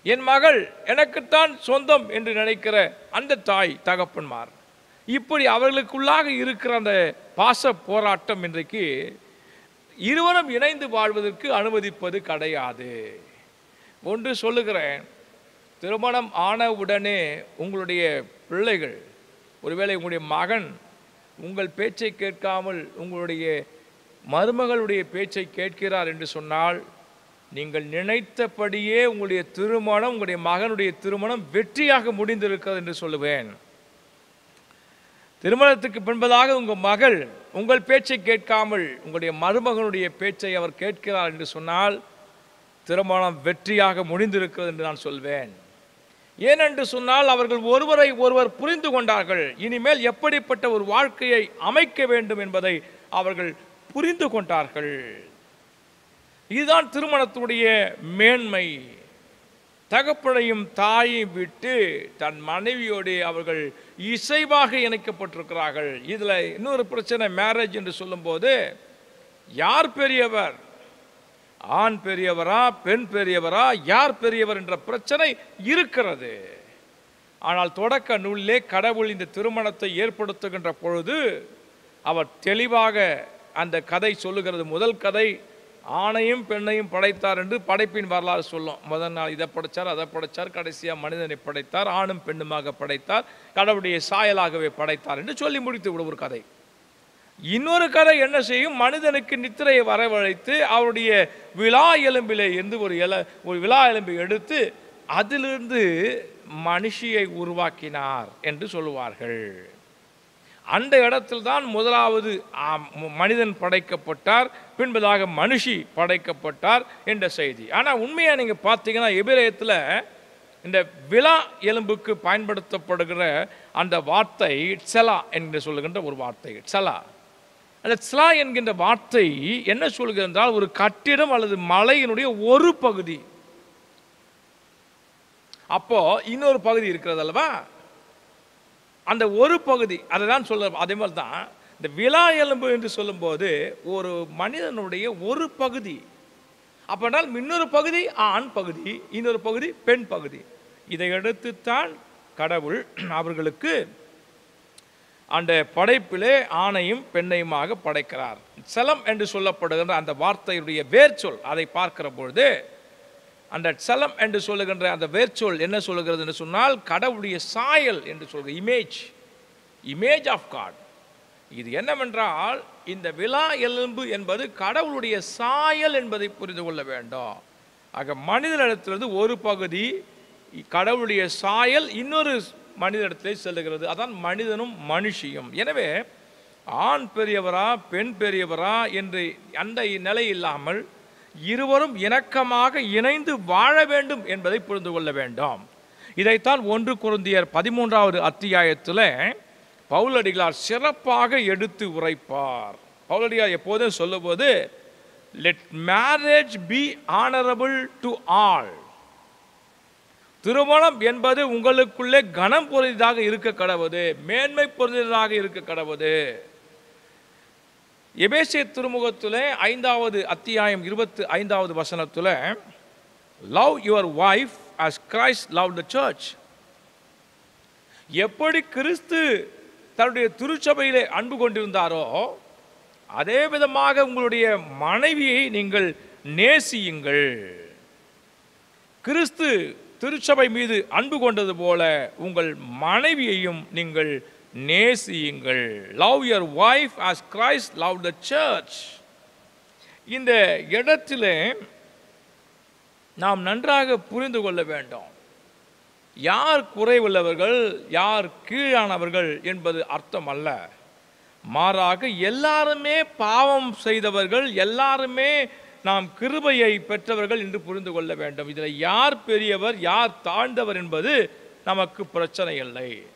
என் மகள் எனக்குத்தான் சொந்தம் என்று நினைக்கிற அந்த தாய் தகப்பன்மார். இப்படி அவர்களுக்குள்ளாக இருக்கிற அந்த பாச போராட்டம் இன்றைக்கு இருவரும் இணைந்து வாழ்வதற்கு அனுமதிப்பது கிடையாது. ஒன்று சொல்லுகிறேன் திருமணம் ஆன உடனே உங்களுடைய பிள்ளைகள் ஒருவேளை உங்களுடைய மகன் உங்கள் பேச்சை கேட்காமல் உங்களுடைய மருமகளுடைய பேச்சை கேட்கிறார் என்று சொன்னால் நீங்கள் நினைத்தபடியே உங்களுடைய திருமணம் உங்களுடைய மகனுடைய திருமணம் வெற்றியாக முடிந்திருக்கிறது என்று சொல்லுவேன். திருமணத்துக்கு பின்பதாக உங்கள் மகள் உங்கள் பேச்சை கேட்காமல் உங்களுடைய மருமகனுடைய பேச்சை அவர் கேட்கிறார் என்று சொன்னால் திருமணம் வெற்றியாக முடிந்திருக்கிறது என்று நான் சொல்வேன். ஏனென்று சொன்னால் அவர்கள் ஒருவரை ஒருவர் புரிந்து கொண்டார்கள். இனிமேல் எப்படிப்பட்ட ஒரு வாழ்க்கையை அமைக்க வேண்டும் என்பதை அவர்கள் புரிந்து கொண்டார்கள். இதுதான் திருமணத்துடைய மேன்மை. தகப்பனையும் தாயையும் விட்டு தன் மனைவியோடு அவர்கள் இசைவாக இணைக்கப்பட்டிருக்கிறார்கள். இதில் இன்னொரு பிரச்சனை மேரேஜ் என்று சொல்லும்போது யார் பெரியவர்? ஆண் பெரியவரா பெண் பெரியவரா யார் பெரியவர் என்ற பிரச்சனை இருக்கிறது. ஆனால் தொடக்க நூலிலே கடவுள் இந்த திருமணத்தை ஏற்படுத்துகின்ற பொழுது அவர் தெளிவாக அந்த கதை சொல்லுகிறது. முதல் கதை ஆணையும் பெண்ணையும் படைத்தார் என்று படைப்பின் வரலாறு சொல்லும். முதல் நாள் இதை படைச்சார் அதை படைச்சார். கடைசியாக மனிதனை படைத்தார் ஆணும் பெண்ணுமாக படைத்தார் கடவுளுடைய சாயலாகவே படைத்தார் என்று சொல்லி முடித்து விடும் ஒரு கதை. இன்னொரு கதை என்ன செய்யும்? மனிதனுக்கு நித்திரையை வரவழைத்து அவருடைய விழா எலும்பிலே இருந்து ஒரு எல ஒரு விழா எலும்பை எடுத்து அதிலிருந்து மனுஷியை உருவாக்கினார் என்று சொல்லுவார்கள். அந்த இடத்தில் தான் முதலாவது மனிதன் படைக்கப்பட்டார் பின்பதாக மனுஷி படைக்கப்பட்டார் என்ற செய்தி. ஆனால் உண்மையாக நீங்கள் பார்த்தீங்கன்னா எபிரேயத்தில் இந்த விழா எலும்புக்கு பயன்படுத்தப்படுகிற அந்த வார்த்தை செலா என்று சொல்லுகின்ற ஒரு வார்த்தை செலா அந்த சிலா என்கின்ற வார்த்தை என்ன சொல்கிறது என்றால் ஒரு கட்டிடம் அல்லது மலையினுடைய ஒரு பகுதி. அப்போ இன்னொரு பகுதி இருக்கிறது அல்லவா? அந்த ஒரு பகுதி அதை தான் சொல்ல அதே மாதிரி தான் இந்த விழா எலும்பு என்று சொல்லும்போது ஒரு மனிதனுடைய ஒரு பகுதி. அப்படினால் இன்னொரு பகுதி ஆண் பகுதி இன்னொரு பகுதி பெண் பகுதி. இதை எடுத்துத்தான் கடவுள் அவர்களுக்கு அந்த படைப்பிலே ஆணையும் பெண்ணையுமாக படைக்கிறார். செலம் என்று சொல்லப்படுகின்ற அந்த வார்த்தையுடைய வேர்ச்சொல் அதை பார்க்கிற பொழுது அந்த செலம் என்று சொல்லுகின்ற அந்த வேர்ச்சொல் என்ன சொல்லுகிறது என்று சொன்னால் கடவுளுடைய சாயல் என்று சொல்கிற இமேஜ் இமேஜ் ஆஃப் காட் இது என்னவென்றால் இந்த விழா எலும்பு என்பது கடவுளுடைய சாயல் என்பதை புரிந்து கொள்ள வேண்டும். ஆக மனிதனிடத்திலிருந்து ஒரு பகுதி கடவுளுடைய சாயல் இன்னொரு மனிதனிடத்திலே செல்லுகிறது. அதான் மனிதனும் மனுஷியும். எனவே ஆண் பெரியவரா பெண் பெரியவரா என்று அந்த நிலை இல்லாமல் இருவரும் இணக்கமாக இணைந்து வாழ வேண்டும் என்பதை புரிந்து கொள்ள வேண்டும். இதைத்தான் ஒன்று குருந்தியர் பதிமூன்றாவது அத்தியாயத்தில் பவுலடிகளார் சிறப்பாக எடுத்து உரைப்பார். பவுலடியார் எப்போதும் சொல்லும்போது let marriage be honourable to all திருமணம் என்பது உங்களுக்குள்ளே கனம் பொருந்ததாக இருக்க கடவுது மேன்மை பொருந்ததாக இருக்க கடவுது. எபேசிய திருமுகத்தில் ஐந்தாவது அத்தியாயம் இருபத்து ஐந்தாவது வசனத்தில் love your wife as Christ love the church எப்படி கிறிஸ்து தன்னுடைய திருச்சபையிலே அன்பு கொண்டிருந்தாரோ அதே விதமாக உங்களுடைய மனைவியை நீங்கள் நேசியுங்கள். கிறிஸ்து திருச்சபை மீது அன்பு கொண்டது போல உங்கள் மனைவியையும் நீங்கள் நேசியுங்கள். Love your wife as Christ love the church இந்த இடத்திலே நாம் நன்றாக புரிந்து கொள்ள வேண்டும். யார் குறைவுள்ளவர்கள் யார் கீழானவர்கள் என்பது அர்த்தம் அல்ல மாறாக எல்லாருமே பாவம் செய்தவர்கள் எல்லாருமே நாம் கிருபையை பெற்றவர்கள் என்று புரிந்து கொள்ள வேண்டும். இதில் யார் பெரியவர் யார் தாழ்ந்தவர் என்பது நமக்கு பிரச்சனை இல்லை.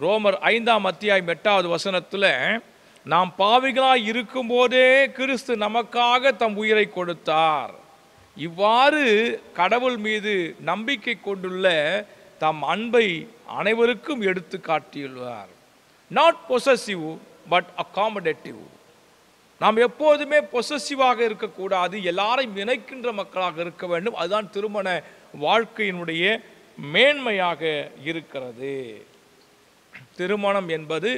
ரோமர் ஐந்தாம் அத்தியாயம் எட்டாவது வசனத்தில் நாம் பாவிகளாக இருக்கும்போதே கிறிஸ்து நமக்காக தம் உயிரை கொடுத்தார். இவ்வாறு கடவுள் மீது நம்பிக்கை கொண்டுள்ள தம் அன்பை அனைவருக்கும் எடுத்து காட்டியுள்ளார். நாட் பொசசிவ் பட் அகாமடேட்டிவ் நாம் எப்போதுமே பொசசிவாக இருக்கக்கூடாது. எல்லாரையும் இணைக்கின்ற மக்களாக இருக்க வேண்டும். அதுதான் திருமண வாழ்க்கையினுடைய மேன்மையாக இருக்கிறது. திருமணம் என்பது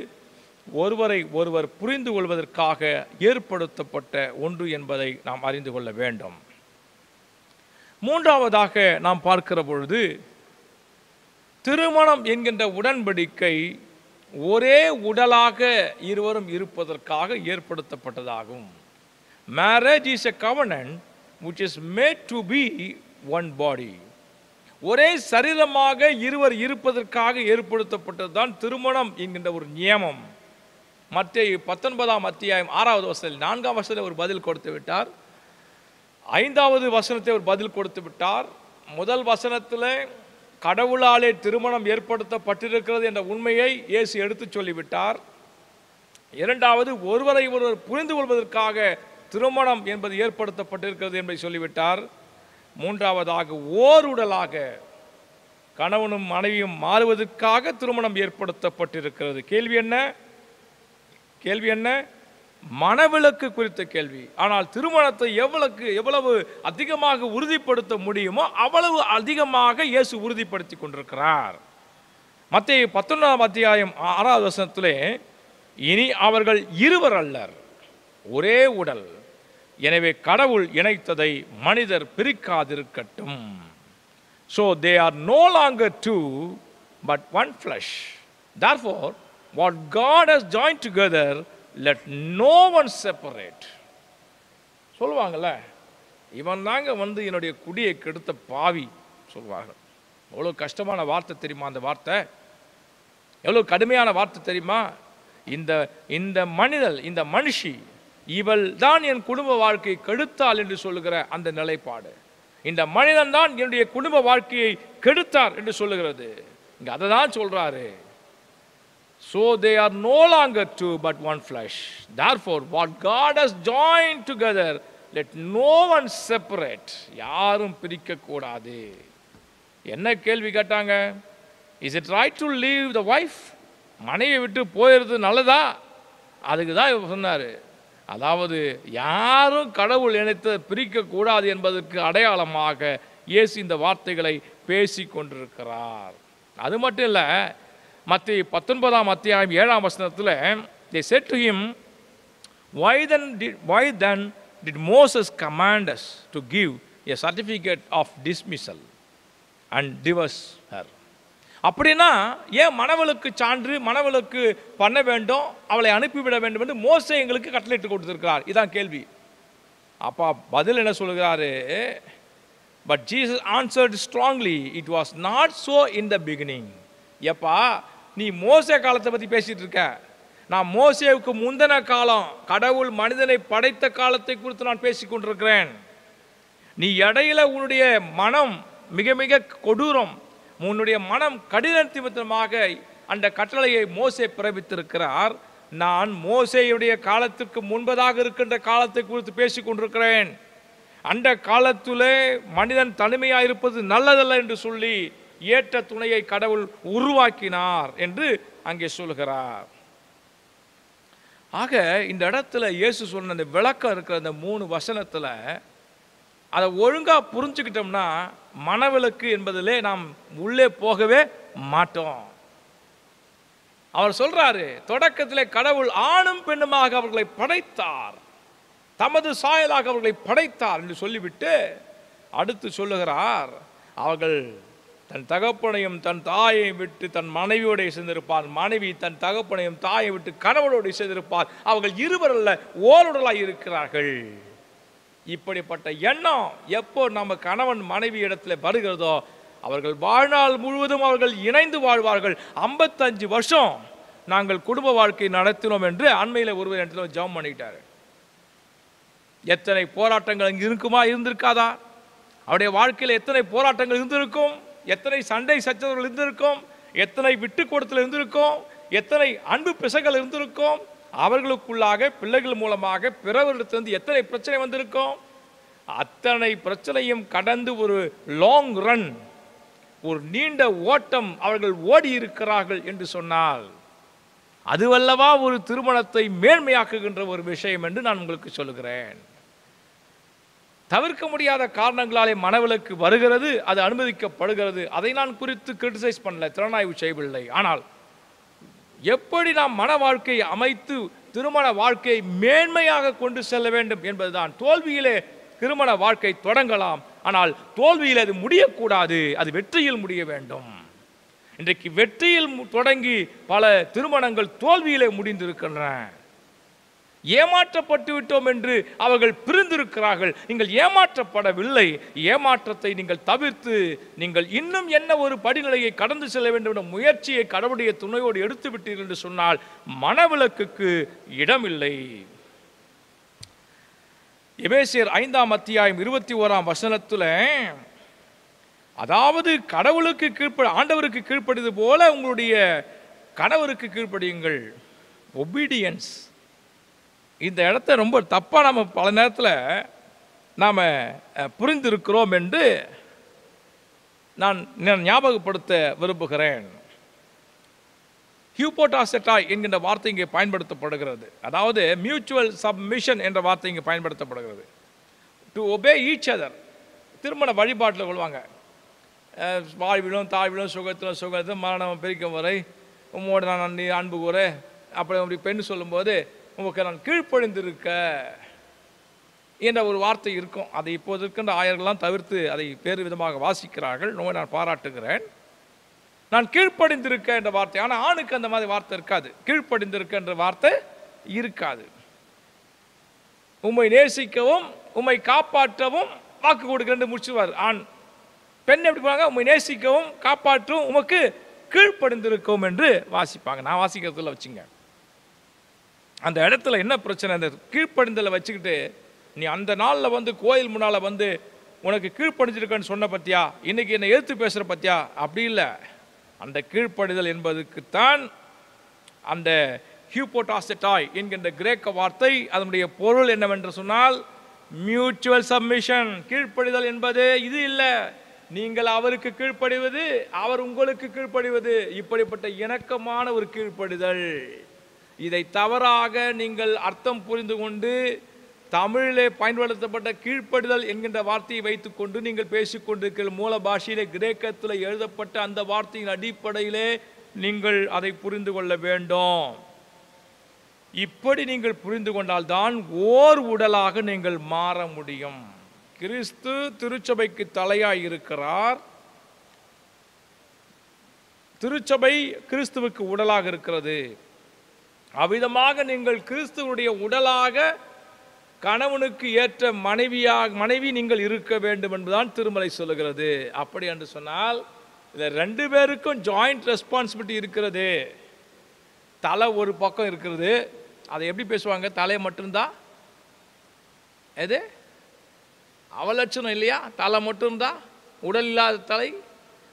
ஒருவரை ஒருவர் புரிந்து கொள்வதற்காக ஏற்படுத்தப்பட்ட ஒன்று என்பதை நாம் அறிந்து கொள்ள வேண்டும். மூன்றாவதாக நாம் பார்க்கிற பொழுது திருமணம் என்கின்ற உடன்படிக்கை ஒரே உடலாக இருவரும் இருப்பதற்காக ஏற்படுத்தப்பட்டதாகும். Marriage is a covenant which is made to be one body ஒரே சரீரமாக இருவர் இருப்பதற்காக ஏற்படுத்தப்பட்டதுதான் திருமணம் என்கின்ற ஒரு நியமம். மற்ற பத்தொன்பதாம் அத்தியாயம் ஆறாவது வசனத்தில் நான்காம் வசனத்தில் ஒரு பதில் கொடுத்து விட்டார். ஐந்தாவது வசனத்தை ஒரு பதில் கொடுத்து விட்டார். முதல் வசனத்தில் கடவுளாலே திருமணம் ஏற்படுத்தப்பட்டிருக்கிறது என்ற உண்மையை இயேசு எடுத்துச் சொல்லிவிட்டார். இரண்டாவது ஒருவரை ஒருவர் புரிந்து கொள்வதற்காக திருமணம் என்பது ஏற்படுத்தப்பட்டிருக்கிறது என்பதை சொல்லிவிட்டார். மூன்றாவதாக ஓருடலாக கணவனும் மனைவியும் மாறுவதற்காக திருமணம் ஏற்படுத்தப்பட்டிருக்கிறது. கேள்வி என்ன? கேள்வி என்ன? மனவிலக்கு குறித்த கேள்வி. ஆனால் திருமணத்தை எவ்வளவுக்கு எவ்வளவு அதிகமாக உறுதிப்படுத்த முடியுமோ அவ்வளவு அதிகமாக இயேசு உறுதிப்படுத்தி கொண்டிருக்கிறார். மத்திய பத்தொன்பதாம் அத்தியாயம் ஆறாவது வசனத்திலே இனி அவர்கள் இருவர் அல்லர். ஒரே உடல். எனவே கடவுள் இணைத்ததை மனிதர் பிரிக்காதிருக்கட்டும். So they are no longer two but one flesh therefore what God has join together let no one separate சொல்லுவாங்கள்ல இவன் தாங்க வந்து என்னுடைய குடியை கெடுத்த பாவி சொல்லுவார்கள் எவ்வளோ கஷ்டமான வார்த்தை தெரியுமா அந்த வார்த்தை? எவ்வளோ கடுமையான வார்த்தை தெரியுமா? இந்த இந்த மனிதல் இந்த மனுஷி இவள் தான் என் குடும்ப வாழ்க்கையை கெடுத்தாள் என்று சொல்லுகிற அந்த நிலைப்பாடு. இந்த மனிதன் தான் என்னுடைய குடும்ப வாழ்க்கையை கெடுத்தார் என்று சொல்லுகிறது. இங்க அதை தான் சொல்றாரு. They are no longer two but one one therefore what God has join together let no one separate யாரும் பிரிக்கக்கூடாது. என்ன கேள்வி கேட்டாங்க? Is it right to leave the wife மனைவி விட்டு போயிடுறது நல்லதா? அதுக்கு தான் இவர் சொன்னார். அதாவது யாரும் கடவுள் இணைத்து பிரிக்கக்கூடாது என்பதற்கு அடையாளமாக இயேசு இந்த வார்த்தைகளை பேசி கொண்டிருக்கிறார் அது மட்டும் இல்லை மத்திய பத்தொன்பதாம் அத்தியாயம் ஏழாம் வசனத்தில் the said to him why then did why then did Moses command us to give a certificate of dismissal அப்படின்னா ஏன் மணவளுக்கு சான்று மணவளுக்கு பண்ண வேண்டும் அவளை அனுப்பிவிட வேண்டும் என்று மோசை எங்களுக்கு கட்டளையிட்டு கொடுத்திருக்கிறார்? இதான் கேள்வி. அப்பா பதில் என்ன சொல்கிறாரு? But Jesus answered strongly it was not so in the beginning எப்பா நீ மோசே காலத்தை பற்றி பேசிட்டு இருக்க. நான் மோசேவுக்கு முந்தின காலம் கடவுள் மனிதனை படைத்த காலத்தை குறித்து நான் பேசி கொண்டிருக்கிறேன். நீ இடையில உன்னுடைய மனம் மிக மிக கொடூரம் உன்னுடைய மனம் கடினத்திமித்தமாக அந்த கட்டளையை மோசே பிறப்பித்திருக்கிறார். நான் மோசையுடைய காலத்திற்கு முன்பதாக இருக்கின்ற காலத்தை குறித்து பேசிக் கொண்டிருக்கிறேன். அந்த காலத்திலே மனிதன் தனிமையாக இருப்பது நல்லதல்ல என்று சொல்லி ஏற்ற துணையை கடவுள் உருவாக்கினார் என்று அங்கே சொல்கிறார். ஆக இந்த இடத்துல இயேசு சொன்ன அந்த விளக்கம் இருக்கிற அந்த மூணு வசனத்தில் அதை ஒழுங்காக புரிஞ்சுக்கிட்டோம்னா மனவிலக்கு என்பதிலே நாம் உள்ளே போகவே மாட்டோம். அவர் சொல்றாரு தொடக்கத்திலே கடவுள் ஆணும் பெண்ணுமாக அவர்களை படைத்தார். தமது சாயலாக அவர்களை படைத்தார் என்று சொல்லிவிட்டு அடுத்து சொல்லுகிறார் அவர்கள் தன் தகப்பனையும் தன் தாயையும் விட்டு தன் மனைவியோடு சேர்ந்திருப்பார். மனைவி தன் தகப்பனையும் தாயை விட்டு கணவனோடு சேர்ந்திருப்பார். அவர்கள் இருவரல்ல ஓருடலாய் இருக்கிறார்கள். இப்படிப்பட்ட எண்ணம் எப்போ நம்ம கணவன் மனைவி இடத்துல வருகிறதோ அவர்கள் வாழ்நாள் முழுவதும் அவர்கள் இணைந்து வாழ்வார்கள். ஐம்பத்தஞ்சு வருஷம் நாங்கள் குடும்ப வாழ்க்கை நடத்தினோம் என்று அண்மையில் ஒருவர் இடத்துல ஜபம் பண்ணிட்டார். எத்தனை போராட்டங்கள் அங்கே இருக்குமா? இருந்திருக்காதா? அவருடைய வாழ்க்கையில் எத்தனை போராட்டங்கள் இருந்திருக்கும்? எத்தனை சண்டை சச்சரவுகள் இருந்திருக்கும்? எத்தனை விட்டு கொடுத்தல் இருந்திருக்கும்? எத்தனை அன்பு பிசைகள் இருந்திருக்கும்? அவர்களுக்குள்ளாக பிள்ளைகள் மூலமாக பிறவரிடத்திலிருந்து எத்தனை பிரச்சனை வந்திருக்கும்? அத்தனை பிரச்சனையும் கடந்து ஒரு லாங் ரன் ஒரு நீண்ட ஓட்டம் அவர்கள் ஓடி இருக்கிறார்கள் என்று சொன்னால் அதுவல்லவா ஒரு திருமணத்தை மேன்மையாக்குகின்ற ஒரு விஷயம் என்று நான் உங்களுக்கு சொல்லுகிறேன். தவிர்க்க முடியாத காரணங்களாலே மனவிலக்கு வருகிறது அது அனுமதிக்கப்படுகிறது. அதை நான் குறித்து கிரிட்டிசைஸ் பண்ணல திறனாய்வு செய்யவில்லை. ஆனால் எப்படி நாம் மன வாழ்க்கையை அமைத்து திருமண வாழ்க்கையை மேன்மையாக கொண்டு செல்ல வேண்டும் என்பதுதான். தோல்வியிலே திருமண வாழ்க்கை தொடங்கலாம். ஆனால் தோல்வியில் அது முடியக்கூடாது. அது வெற்றியில் முடிய வேண்டும். இன்றைக்கு வெற்றியில் தொடங்கி பல திருமணங்கள் தோல்வியிலே முடிந்திருக்கின்றன. ஏமாற்றப்பட்டு விட்டோம் என்று அவர்கள் பிரிந்திருக்கிறார்கள். நீங்கள் ஏமாற்றப்படவில்லை. ஏமாற்றத்தை நீங்கள் தவிர்த்து நீங்கள் இன்னும் என்ன ஒரு படிநிலையை கடந்து செல்ல வேண்டும் என்ற முயற்சியை கடவுளுடைய துணையோடு எடுத்து விட்டீர்கள் என்று சொன்னால் மனவிலக்குக்கு இடமில்லை. எபேசியர் ஐந்தாம் அத்தியாயம் இருபத்தி ஓராம் வசனத்தில் அதாவது கடவுளுக்கு கீழ்ப்ப ஆண்டவருக்கு கீழ்ப்படியது போல உங்களுடைய கணவருக்கு கீழ்ப்படியுங்கள். ஒபீடியன்ஸ் இந்த இடத்த ரொம்ப தப்பாக நம்ம பல நேரத்தில் நாம் புரிந்திருக்கிறோம் என்று நான் ஞாபகப்படுத்த விரும்புகிறேன். ஹியூபோட்டாசெட்டா என்கின்ற வார்த்தை இங்கே பயன்படுத்தப்படுகிறது. அதாவது மியூச்சுவல் சப்மிஷன் என்ற வார்த்தை இங்கே பயன்படுத்தப்படுகிறது. டு ஒபே ஈச் அதர் திருமண வழிபாட்டில் கொள்வாங்க வாழ்விலும் தாழ்விலும் சுகத்திலும் சுகத்திலும் மரணம் பிரிக்கும் வரை உம்மோட நான் நன்றி அன்பு கூற அப்படி அப்படி பெண் சொல்லும்போது உமக்கு நான் கீழ்ப்பழிந்திருக்க என்ற ஒரு வார்த்தை இருக்கும். அதை இப்போது இருக்கின்ற ஆயர்கள்லாம் தவிர்த்து அதை வேறு விதமாக வாசிக்கிறார்கள். நோய் நான் பாராட்டுகிறேன். நான் கீழ்ப்படிந்திருக்க என்ற வார்த்தை. ஆனால் ஆணுக்கு அந்த மாதிரி வார்த்தை இருக்காது. கீழ்ப்படிந்திருக்க என்ற வார்த்தை இருக்காது. உம்மை நேசிக்கவும் உம்மை காப்பாற்றவும் வாக்கு கொடுக்கிறேன் முடிச்சுவார். ஆண் பெண் எப்படி பண்ணுவாங்க உம்மை நேசிக்கவும் காப்பாற்றவும் உமக்கு கீழ்ப்படிந்திருக்கும் என்று வாசிப்பாங்க. நான் வாசிக்கிறதுல வச்சுங்க. அந்த இடத்துல என்ன பிரச்சனை? அந்த கீழ்ப்படிந்தலை வச்சுக்கிட்டு நீ அந்த நாளில் வந்து கோயில் முன்னால் வந்து உனக்கு கீழ்ப்படிஞ்சிருக்கன்னு சொன்ன பத்தியா? இன்றைக்கி என்னை எழுத்து பேசுகிற பத்தியா? அப்படி இல்லை. அந்த கீழ்ப்படிதல் என்பதுக்குத்தான் அந்த ஹியூபோட்டாசெட்டாய் என்கின்ற கிரேக்க வார்த்தை அதனுடைய பொருள் என்னவென்று சொன்னால் மியூச்சுவல் சப்மிஷன். கீழ்ப்படிதல் என்பது இது இல்லை. நீங்கள் அவருக்கு கீழ்ப்படிவது அவர் உங்களுக்கு கீழ்ப்படிவது இப்படிப்பட்ட இணக்கமான ஒரு கீழ்ப்படிதல். இதை தவறாக நீங்கள் அர்த்தம் புரிந்து கொண்டு தமிழிலே பயன்படுத்தப்பட்ட கீழ்ப்படுதல் என்கின்ற வார்த்தையை வைத்துக்கொண்டு நீங்கள் பேசிக்கொண்டிருக்கிற மூல பாஷையிலே கிரேக்கத்தில் எழுதப்பட்ட அந்த வார்த்தையின் அடிப்படையிலே நீங்கள் அதை புரிந்து கொள்ள வேண்டும். இப்படி நீங்கள் புரிந்து கொண்டால்தான் ஓர் உடலாக நீங்கள் மாற முடியும். கிறிஸ்து திருச்சபைக்கு தலையாய் இருக்கிறார். திருச்சபை கிறிஸ்துவுக்கு உடலாக இருக்கிறது. அவ்விதமாக நீங்கள் கிறிஸ்துவனுடைய உடலாக கணவனுக்கு ஏற்ற மனைவியாக மனைவி நீங்கள் இருக்க வேண்டும் என்பதுதான் திருமலை சொல்லுகிறது. அப்படி என்று சொன்னால் இதில் ரெண்டு பேருக்கும் ஜாயிண்ட் ரெஸ்பான்சிபிலிட்டி இருக்கிறது. தலை ஒரு பக்கம் இருக்கிறது. அதை எப்படி பேசுவாங்க? தலை மட்டும்தான் எது? அவலட்சணம் இல்லையா? தலை மட்டும்தான் உடல் இல்லாத தலை?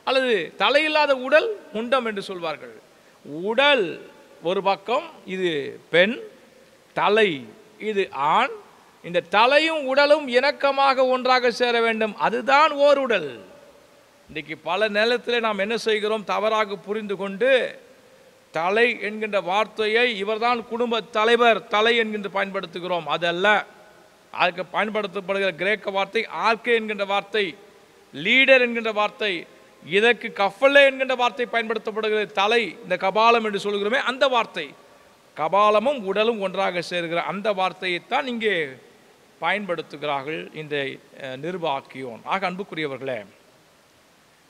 அல்லது தலை இல்லாத உடல் முண்டம் என்று சொல்வார்கள். உடல் ஒரு பக்கம் இது பெண் தலை இது ஆண். இந்த தலையும் உடலும் இணக்கமாக ஒன்றாக சேர வேண்டும். அதுதான் ஓர் உடல் இன்றைக்கு பல நேரத்தில் நாம் என்ன செய்கிறோம்? தவறாக புரிந்து கொண்டு தலை என்கின்ற வார்த்தையை இவர்தான் குடும்ப தலைவர் தலை என்கின்ற பயன்படுத்துகிறோம். அதல்ல அதுக்கு பயன்படுத்தப்படுகிற கிரேக்க வார்த்தை ஆர்கே என்கின்ற வார்த்தை லீடர் என்கின்ற வார்த்தை இதற்கு கஃபல்லே என்கின்ற வார்த்தை பயன்படுத்தப்படுகிறது. தலை இந்த கபாலம் என்று சொல்கிறோமே அந்த வார்த்தை. கபாலமும் உடலும் ஒன்றாக சேர்கிற அந்த வார்த்தையைத்தான் இங்கே பயன்படுத்துகிறார்கள் இந்த நிர்வாகியோன். ஆக அன்புக்குரியவர்களே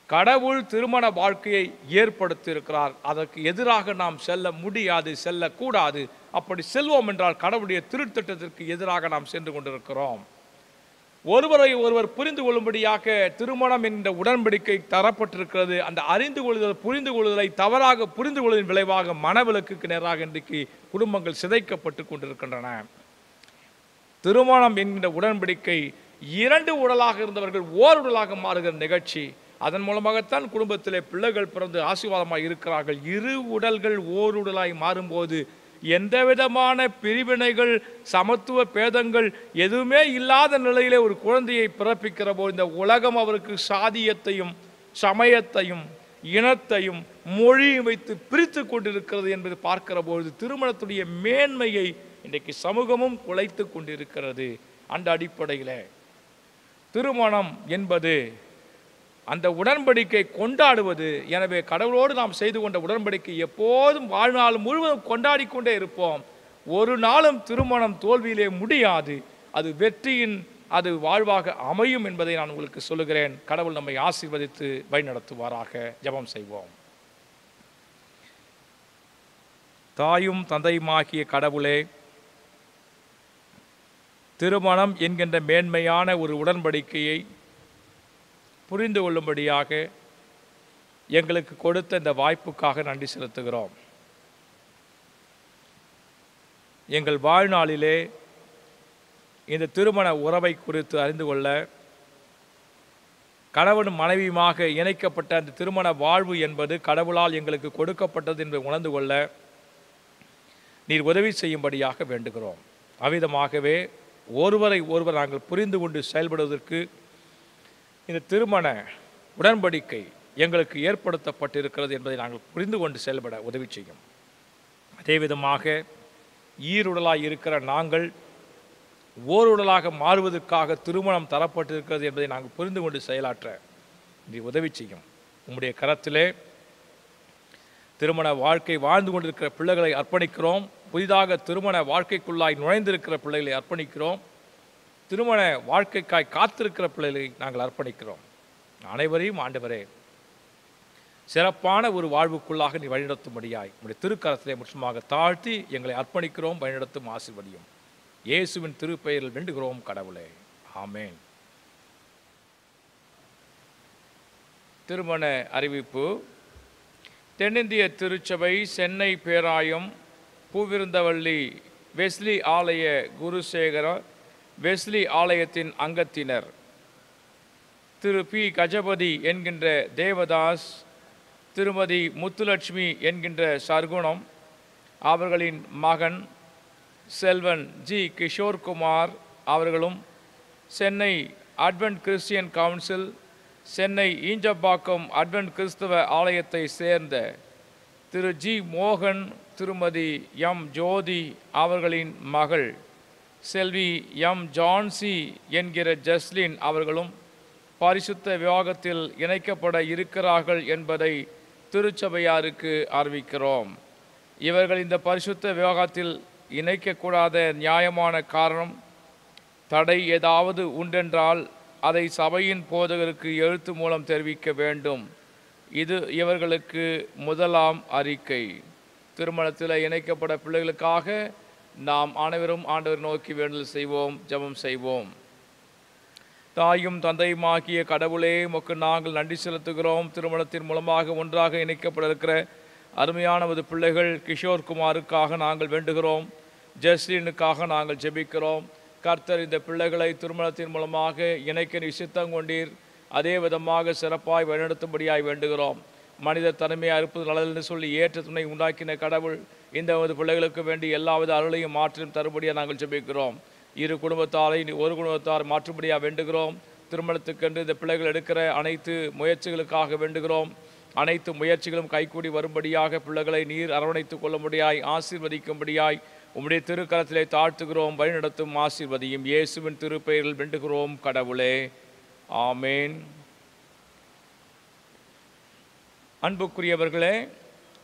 கடவுள் திருமண வாழ்க்கையை ஏற்படுத்தியிருக்கிறார். அதற்கு எதிராக நாம் செல்ல முடியாது செல்லக்கூடாது. அப்படி செல்வோம் என்றால் கடவுளுடைய திருத்திட்டத்திற்கு எதிராக நாம் சென்று கொண்டிருக்கிறோம். ஒருவரை ஒருவர் புரிந்து கொள்ளும்படியாக திருமணம் என்ற உடன்படிக்கை தரப்பட்டிருக்கிறது. அந்த அறிந்து கொள்ளுதல் புரிந்து கொள்ளுதலை தவறாக புரிந்து கொள்வதன் விளைவாக மனவிலக்குக்கு நேராக இன்றைக்கு குடும்பங்கள் சிதைக்கப்பட்டு கொண்டிருக்கின்றன. திருமணம் என்கின்ற உடன்படிக்கை இரண்டு உடலாக இருந்தவர்கள் ஓர் உடலாக மாறுகிற நிகழ்ச்சி. அதன் மூலமாகத்தான் குடும்பத்திலே பிள்ளைகள் பிறந்து ஆசீர்வாதமாக இருக்கிறார்கள். இரு உடல்கள் ஓர் உடலாய் மாறும்போது எந்த விதமான பிரிவினைகள் சமத்துவ பேதங்கள் எதுவுமே இல்லாத நிலையிலே ஒரு குழந்தையை பிறப்பிக்கிற போது இந்த உலகம் அவருக்கு சாதியத்தையும் சமயத்தையும் இனத்தையும் மொழியும் வைத்து பிரித்து கொண்டிருக்கிறது என்பதை பார்க்கிற பொழுது திருமணத்துடைய மேன்மையை இன்றைக்கு சமூகமும் குலைத்து கொண்டிருக்கிறது. அந்த அடிப்படையில் திருமணம் என்பது அந்த உடன்படிக்கை கொண்டாடுவது. எனவே கடவுளோடு நாம் செய்து கொண்ட உடன்படிக்கை எப்போதும் வாழ்நாள் முழுவதும் கொண்டாடி கொண்டே இருப்போம். ஒரு நாளும் திருமணம் தோல்வியிலே முடியாது. அது வெற்றியின் அது வாழ்வாக அமையும் என்பதை நான் உங்களுக்கு சொல்லுகிறேன். கடவுள் நம்மை ஆசீர்வதித்து வழிநடத்துவாராக. ஜெபம் செய்வோம். தாயும் தந்தையுமாகிய கடவுளே திருமணம் என்கின்ற மேன்மையான ஒரு உடன்படிக்கையை புரிந்து கொள்ளும்படியாக எங்களுக்கு கொடுத்த இந்த வாய்ப்புக்காக நன்றி செலுத்துகிறோம். எங்கள் வாழ்நாளிலே இந்த திருமண உறவை குறித்து அறிந்து கொள்ள கணவனும் மனைவியுமாக இணைக்கப்பட்ட அந்த திருமண வாழ்வு என்பது கடவுளால் எங்களுக்கு கொடுக்கப்பட்டது என்று உணர்ந்து கொள்ள நீர் உதவி செய்யும்படியாக வேண்டுகிறோம். அவ்விதமாகவே ஒருவரை ஒருவர் நாங்கள் புரிந்து கொண்டு செயல்படுவதற்கு இந்த திருமண உடன்படிக்கை எங்களுக்கு ஏற்படுத்தப்பட்டிருக்கிறது என்பதை நாங்கள் புரிந்து கொண்டு செயல்பட உதவி செய்யும். அதே விதமாக ஈருடலாய் இருக்கிற நாங்கள் ஓருடலாக மாறுவதற்காக திருமணம் தரப்பட்டிருக்கிறது என்பதை நாங்கள் புரிந்து கொண்டு செயலாற்ற இது உதவி செய்யும். உம்முடைய கரத்திலே திருமண வாழ்க்கை வாழ்ந்து கொண்டிருக்கிற பிள்ளைகளை அர்ப்பணிக்கிறோம். புதிதாக திருமண வாழ்க்கைக்குள்ளாய் நுழைந்திருக்கிற பிள்ளைகளை அர்ப்பணிக்கிறோம். திருமண வாழ்க்கைக்காய் காத்திருக்கிற பிள்ளைகளை நாங்கள் அர்ப்பணிக்கிறோம். அனைவரையும் ஆண்டவரே சிறப்பான ஒரு வாழ்வுக்குள்ளாக நீ வழிநடத்தும்படியாய் உடைய திருக்கரத்திலே முற்றுமாக தாழ்த்தி எங்களை அர்ப்பணிக்கிறோம் வழிநடத்தும் ஆசிர்வதியும். இயேசுவின் திருப்பெயரில் வேண்டுகிறோம் கடவுளே. ஆமேன். திருமண அறிவிப்பு. தென்னிந்திய திருச்சபை சென்னை பேராயம் பூவிருந்தவள்ளி வெஸ்லி ஆலய குருசேகர வெஸ்லி ஆலயத்தின் அங்கத்தினர். திரு பி. கஜபதி என்கின்ற தேவதாஸ் திருமதி முத்துலட்சுமி என்கின்ற சர்க்குணம் அவர்களின் மகன் செல்வன் ஜி. கிஷோர்குமார் அவர்களும் Chennai advent Christian council Chennai Injambakkam advent கிறிஸ்தவ ஆலயத்தை சேர்ந்த திரு ஜி. மோகன் திருமதி எம். ஜோதி அவர்களின் மகள். செல்வி எம் ஜான்சி என்கிற ஜஸ்லின் அவர்களும் பரிசுத்த விவாகத்தில் இணைக்கப்பட இருக்கிறார்கள் என்பதை திருச்சபையாருக்கு அறிவிக்கிறோம். இவர்கள் இந்த பரிசுத்த விவாகத்தில் இணைக்கக்கூடாத நியாயமான காரணம் தடை ஏதாவது உண்டென்றால் அதை சபையின் போதகருக்கு எழுத்து மூலம் தெரிவிக்க வேண்டும். இது இவர்களுக்கு முதலாம் அறிக்கை. திருமணத்தில் இணைக்கப்பட பிள்ளைகளுக்காக நாம் அனைவரும் ஆண்டவர் நோக்கி வேண்டல் செய்வோம் ஜெபம் செய்வோம். தாயும் தந்தையுமாகிய கடவுளே உமக்கு நாங்கள் நன்றி செலுத்துகிறோம். திருமணத்தின் மூலமாக ஒன்றாக இணைக்கப்பட இருக்கிற அருமையானவது பிள்ளைகள் கிஷோர் குமாருக்காக நாங்கள் வேண்டுகிறோம். ஜஸ்லினுக்காக நாங்கள் ஜெபிக்கிறோம். கர்த்தர் இந்த பிள்ளைகளை திருமணத்தின் மூலமாக இணைக்க நிசித்தம் கொண்டீர். அதே விதமாக சிறப்பாய் வழிநடத்தும்படியாய் வேண்டுகிறோம். மனித தனிமையாக இருப்பது நல்லதுன்னு சொல்லி ஏற்ற துணை உண்டாக்கின கடவுள் இந்த பிள்ளைகளுக்கு வேண்டி எல்லாவித அருளையும் மாற்றியும் தரும்படியாக நாங்கள் ஜெபிக்கிறோம். இரு குடும்பத்தாரை ஒரு குடும்பத்தார் மாற்றுபடியாக வேண்டுகிறோம். திருமணத்துக்கென்று இந்த பிள்ளைகள் எடுக்கிற அனைத்து முயற்சிகளுக்காக வேண்டுகிறோம். அனைத்து முயற்சிகளும் கைகூடி வரும்படியாக பிள்ளைகளை நீர் அரவணைத்துக் கொள்ளும்படியாய் ஆசீர்வதிக்கும்படியாய் உம்முடைய திருக்கரத்திலே தாழ்த்துகிறோம் வழிநடத்தும் ஆசீர்வதியும். இயேசுவின் திருப்பெயரில் வேண்டுகிறோம் கடவுளே. ஆமேன். அன்புக்குரியவர்களே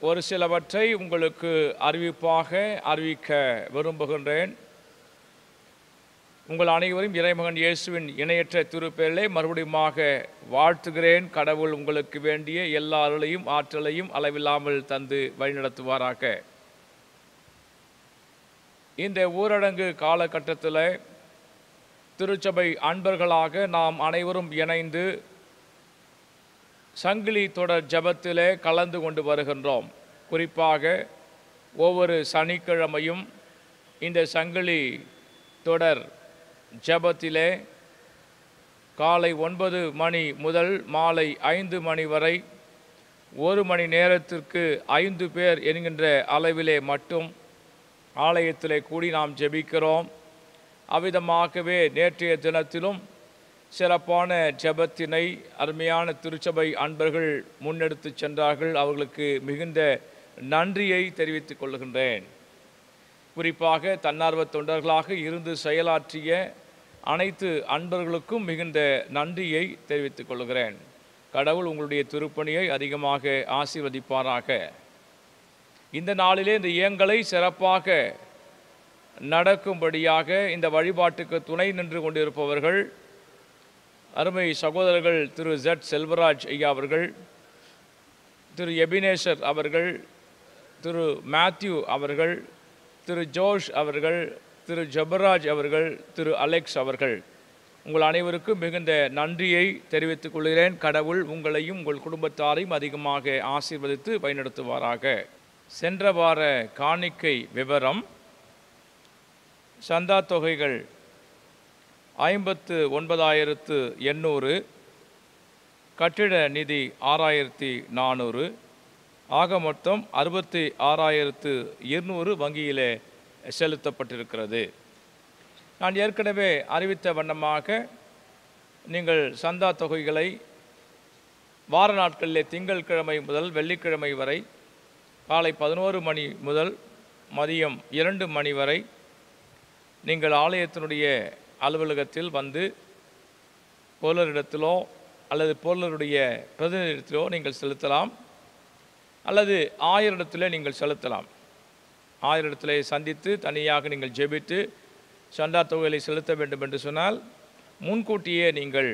ஒரு சிலவற்றை உங்களுக்கு அறிவிப்பாக அறிவிக்க விரும்புகின்றேன். உங்கள் அனைவரும் இறைமகன் இயேசுவின் இணையற்ற திருப்பெயரிலே மறுபடியுமாக வாழ்த்துகிறேன். கடவுள் உங்களுக்கு வேண்டிய எல்லா அருளையும் ஆற்றலையும் அளவில்லாமல் தந்து வழிநடத்துவாராக. இந்த ஊரடங்கு காலகட்டத்தில் திருச்சபை அன்பர்களாக நாம் அனைவரும் இணைந்து சங்கிலி தொடர் ஜெபத்திலே கலந்து கொண்டு வருகின்றோம். குறிப்பாக ஒவ்வொரு சனிக்கிழமையும் இந்த சங்கிலி தொடர் ஜெபத்திலே காலை ஒன்பது மணி முதல் மாலை ஐந்து மணி வரை ஒரு மணி நேரத்திற்கு ஐந்து பேர் என்கின்ற அளவிலே மட்டும் ஆலயத்திலே கூடி நாம் ஜெபிக்கிறோம். அவ்விதமாகவே நேற்றைய தினத்திலும் சிறப்பான ஜெபத்தினை அருமையான திருச்சபை அன்பர்கள் முன்னெடுத்து சென்றார்கள். அவர்களுக்கு மிகுந்த நன்றியை தெரிவித்துக் கொள்கின்றேன். குறிப்பாக தன்னார்வ தொண்டர்களாக இருந்து செயலாற்றிய அனைத்து அன்பர்களுக்கும் மிகுந்த நன்றியை தெரிவித்துக் கொள்கிறேன். கடவுள் உங்களுடைய திருப்பணியை அதிகமாக ஆசீர்வதிப்பாராக. இந்த நாளிலே இந்த இயங்கலை சிறப்பாக நடக்கும்படியாக இந்த வழிபாட்டுக்கு துணை நின்று கொண்டிருப்பவர்கள் அருமை சகோதரர்கள் திரு ஜெட் செல்வராஜ் ஐயா அவர்கள் திரு எபினேசர் அவர்கள் திரு மேத்யூ அவர்கள் திரு ஜோஷ் அவர்கள் திரு ஜபராஜ் அவர்கள் திரு அலெக்ஸ் அவர்கள். உங்கள் அனைவருக்கும் மிகுந்த நன்றியை தெரிவித்துக் கொள்கிறேன். கடவுள் உங்களையும் உங்கள் குடும்பத்தாரையும் அதிகமாக ஆசீர்வதித்து பயன்படுத்துவாராக சென்ற வார காணிக்கை விவரம் சந்தா தொகைகள் ஐம்பத்து ஒன்பதாயிரத்து எண்ணூறு. கட்டிட நிதி ஆறாயிரத்தி நானூறு. ஆக மொத்தம் அறுபத்தி ஆறாயிரத்து இருநூறு வங்கியிலே செலுத்தப்பட்டிருக்கிறது. நான் ஏற்கனவே அறிவித்த வண்ணமாக நீங்கள் சந்தா தொகைகளை வார நாட்களிலே திங்கட்கிழமை முதல் வெள்ளிக்கிழமை வரை காலை பதினோரு மணி முதல் மதியம் இரண்டு மணி வரை நீங்கள் ஆலயத்தினுடைய அலுவலகத்தில் வந்து பொருளரிடத்திலோ அல்லது பொருளருடைய பிரதிநிதியிடத்திலோ நீங்கள் செலுத்தலாம். அல்லது ஆயிரிடத்திலே நீங்கள் செலுத்தலாம். ஆயிரிடத்திலே சந்தித்து தனியாக நீங்கள் ஜெபித்து சந்தா தொகைகளை செலுத்த வேண்டும் என்று சொன்னால் முன்கூட்டியே நீங்கள்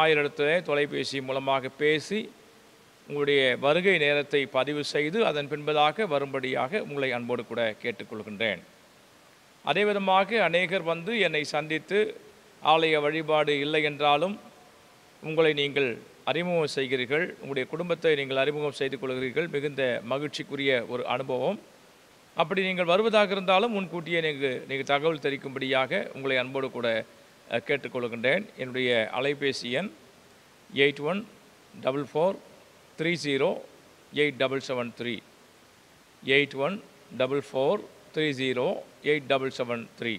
ஆயிரிடத்திலே தொலைபேசி மூலமாக பேசி உங்களுடைய வருகை நேரத்தை பதிவு செய்து அதன் பின்பதாக வரும்படியாக உங்களை அன்போடு கூட கேட்டுக்கொள்கின்றேன். அதே விதமாக அநேகர் வந்து என்னை சந்தித்து ஆலய வழிபாடு இல்லை என்றாலும் உங்களை நீங்கள் அறிமுகம் செய்கிறீர்கள் உங்களுடைய குடும்பத்தை நீங்கள் அறிமுகம் செய்து கொள்கிறீர்கள் மிகுந்த மகிழ்ச்சிக்குரிய ஒரு அனுபவம். அப்படி நீங்கள் வருவதாக இருந்தாலும் முன்கூட்டியே நீங்கள் நீங்கள் தகவல் தெரிவிக்கும்படியாக உங்களை அன்போடு கூட கேட்டுக்கொள்கின்றேன். என்னுடைய அலைபேசி எண் eight one double four three zero eight double seven three. Eight one double four three zero eight double seven three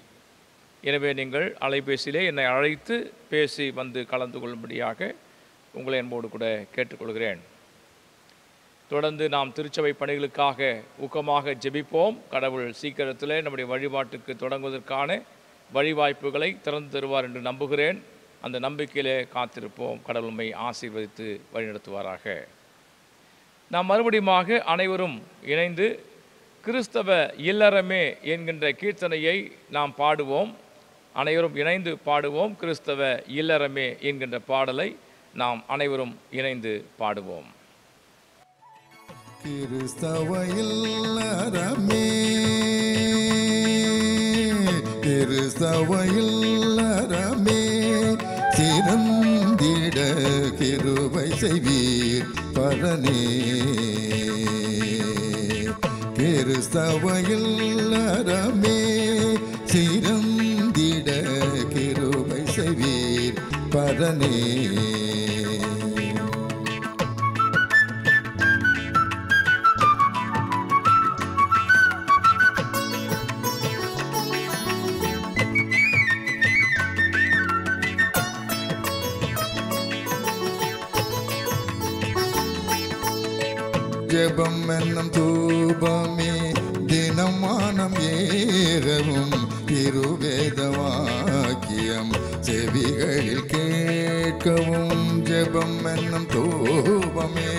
எனவே நீங்கள் அலைபேசியிலே என்னை அழைத்து பேசி வந்து கலந்து கொள்ளும்படியாக உங்களை என்போடு கூட கேட்டுக்கொள்கிறேன் தொடர்ந்து நாம் திருச்சபை பணிகளுக்காக ஊக்கமாக ஜெபிப்போம் கடவுள் சீக்கிரத்தில் நம்முடைய வழிபாட்டுக்கு தொடங்குவதற்கான வழிவாய்ப்புகளை திறந்து தருவார் என்று நம்புகிறேன் அந்த நம்பிக்கையிலே காத்திருப்போம் கடவுள் ஆசீர்வதித்து வழிநடத்துவாராக நாம் மறுபடியுமாக அனைவரும் இணைந்து கிறிஸ்தவ இல்லறமே என்கின்ற கீர்த்தனையை நாம் பாடுவோம். அனைவரும் இணைந்து பாடுவோம். கிறிஸ்தவ இல்லறமே என்கின்ற பாடலை நாம் அனைவரும் இணைந்து பாடுவோம். கிறிஸ்தவ இல்லறமே கிறிஸ்தவ இல்லறமே சிறந்திட கிருபை செய்வீர் பரனே. கிறிஸ்தவ இல்லறமே சிறந்திட கிருபை செய்வீர் பரனே ஜெபம் என்னும் தூபமே தினம் மானம் ஏறவும் திருவேத வாக்கியம் செவிகளில் கேட்கவும் ஜெபம் என்னும் தூபமே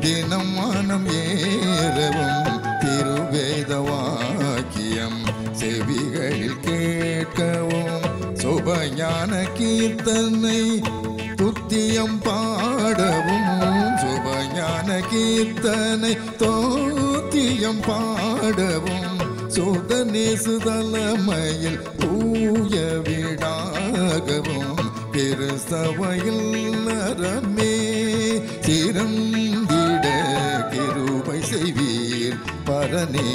தினம் மானம் ஏறவும் திருவேத வாக்கியம் செவிகளில் கேட்கவும் சுபஞான கீர்த்தனை துத்தியம் பாடவும் சுபஞான கீர்த்தனை தோத்தியம் பாடவும் சுதனேசு தலைமையில் தூய வீடாகவும் கிறிஸ்தவையில் நரமே. சிறந்திட கிருபை செய்வீர் பரனே.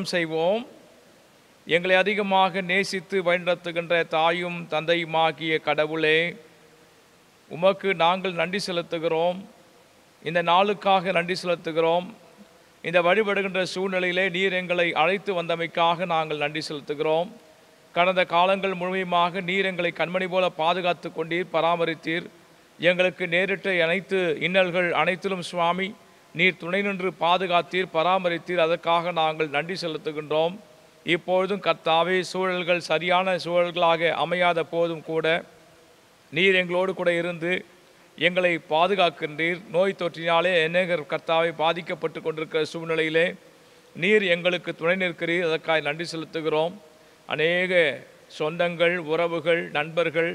ஜெபம் செய்வோம். எங்களை அதிகமாக நேசித்து வழிநடத்துகின்ற தாயும் தந்தையுமாகிய கடவுளே உமக்கு நாங்கள் நன்றி செலுத்துகிறோம். இந்த நாளுக்காக நன்றி செலுத்துகிறோம். இந்த வழிபடுகின்ற சூழ்நிலையிலே நீர் எங்களை அழைத்து வந்தமைக்காக நாங்கள் நன்றி செலுத்துகிறோம். கடந்த காலங்கள் முழுமையுமாக நீர் எங்களை கண்மணி போல பாதுகாத்து கொண்டீர் பராமரித்தீர். எங்களுக்கு நேரிட்ட அனைத்து இன்னல்கள் அனைத்திலும் சுவாமி நீர் துணை நின்று பாதுகாத்தீர் பராமரித்தீர். அதற்காக நாங்கள் நன்றி செலுத்துகின்றோம். இப்பொழுதும் கர்த்தாவே சூழல்கள் சரியான சூழல்களாக அமையாத போதும் கூட நீர் எங்களோடு கூட இருந்து எங்களை பாதுகாக்கின்றீர். நோய் தொற்றினாலே அநேகர் கர்த்தாவை பாதிக்கப்பட்டு கொண்டிருக்கிற சூழ்நிலையிலே நீர் எங்களுக்கு துணை நிற்கிறீர். அதற்காக நன்றி செலுத்துகிறோம். அநேக சொந்தங்கள் உறவுகள் நண்பர்கள்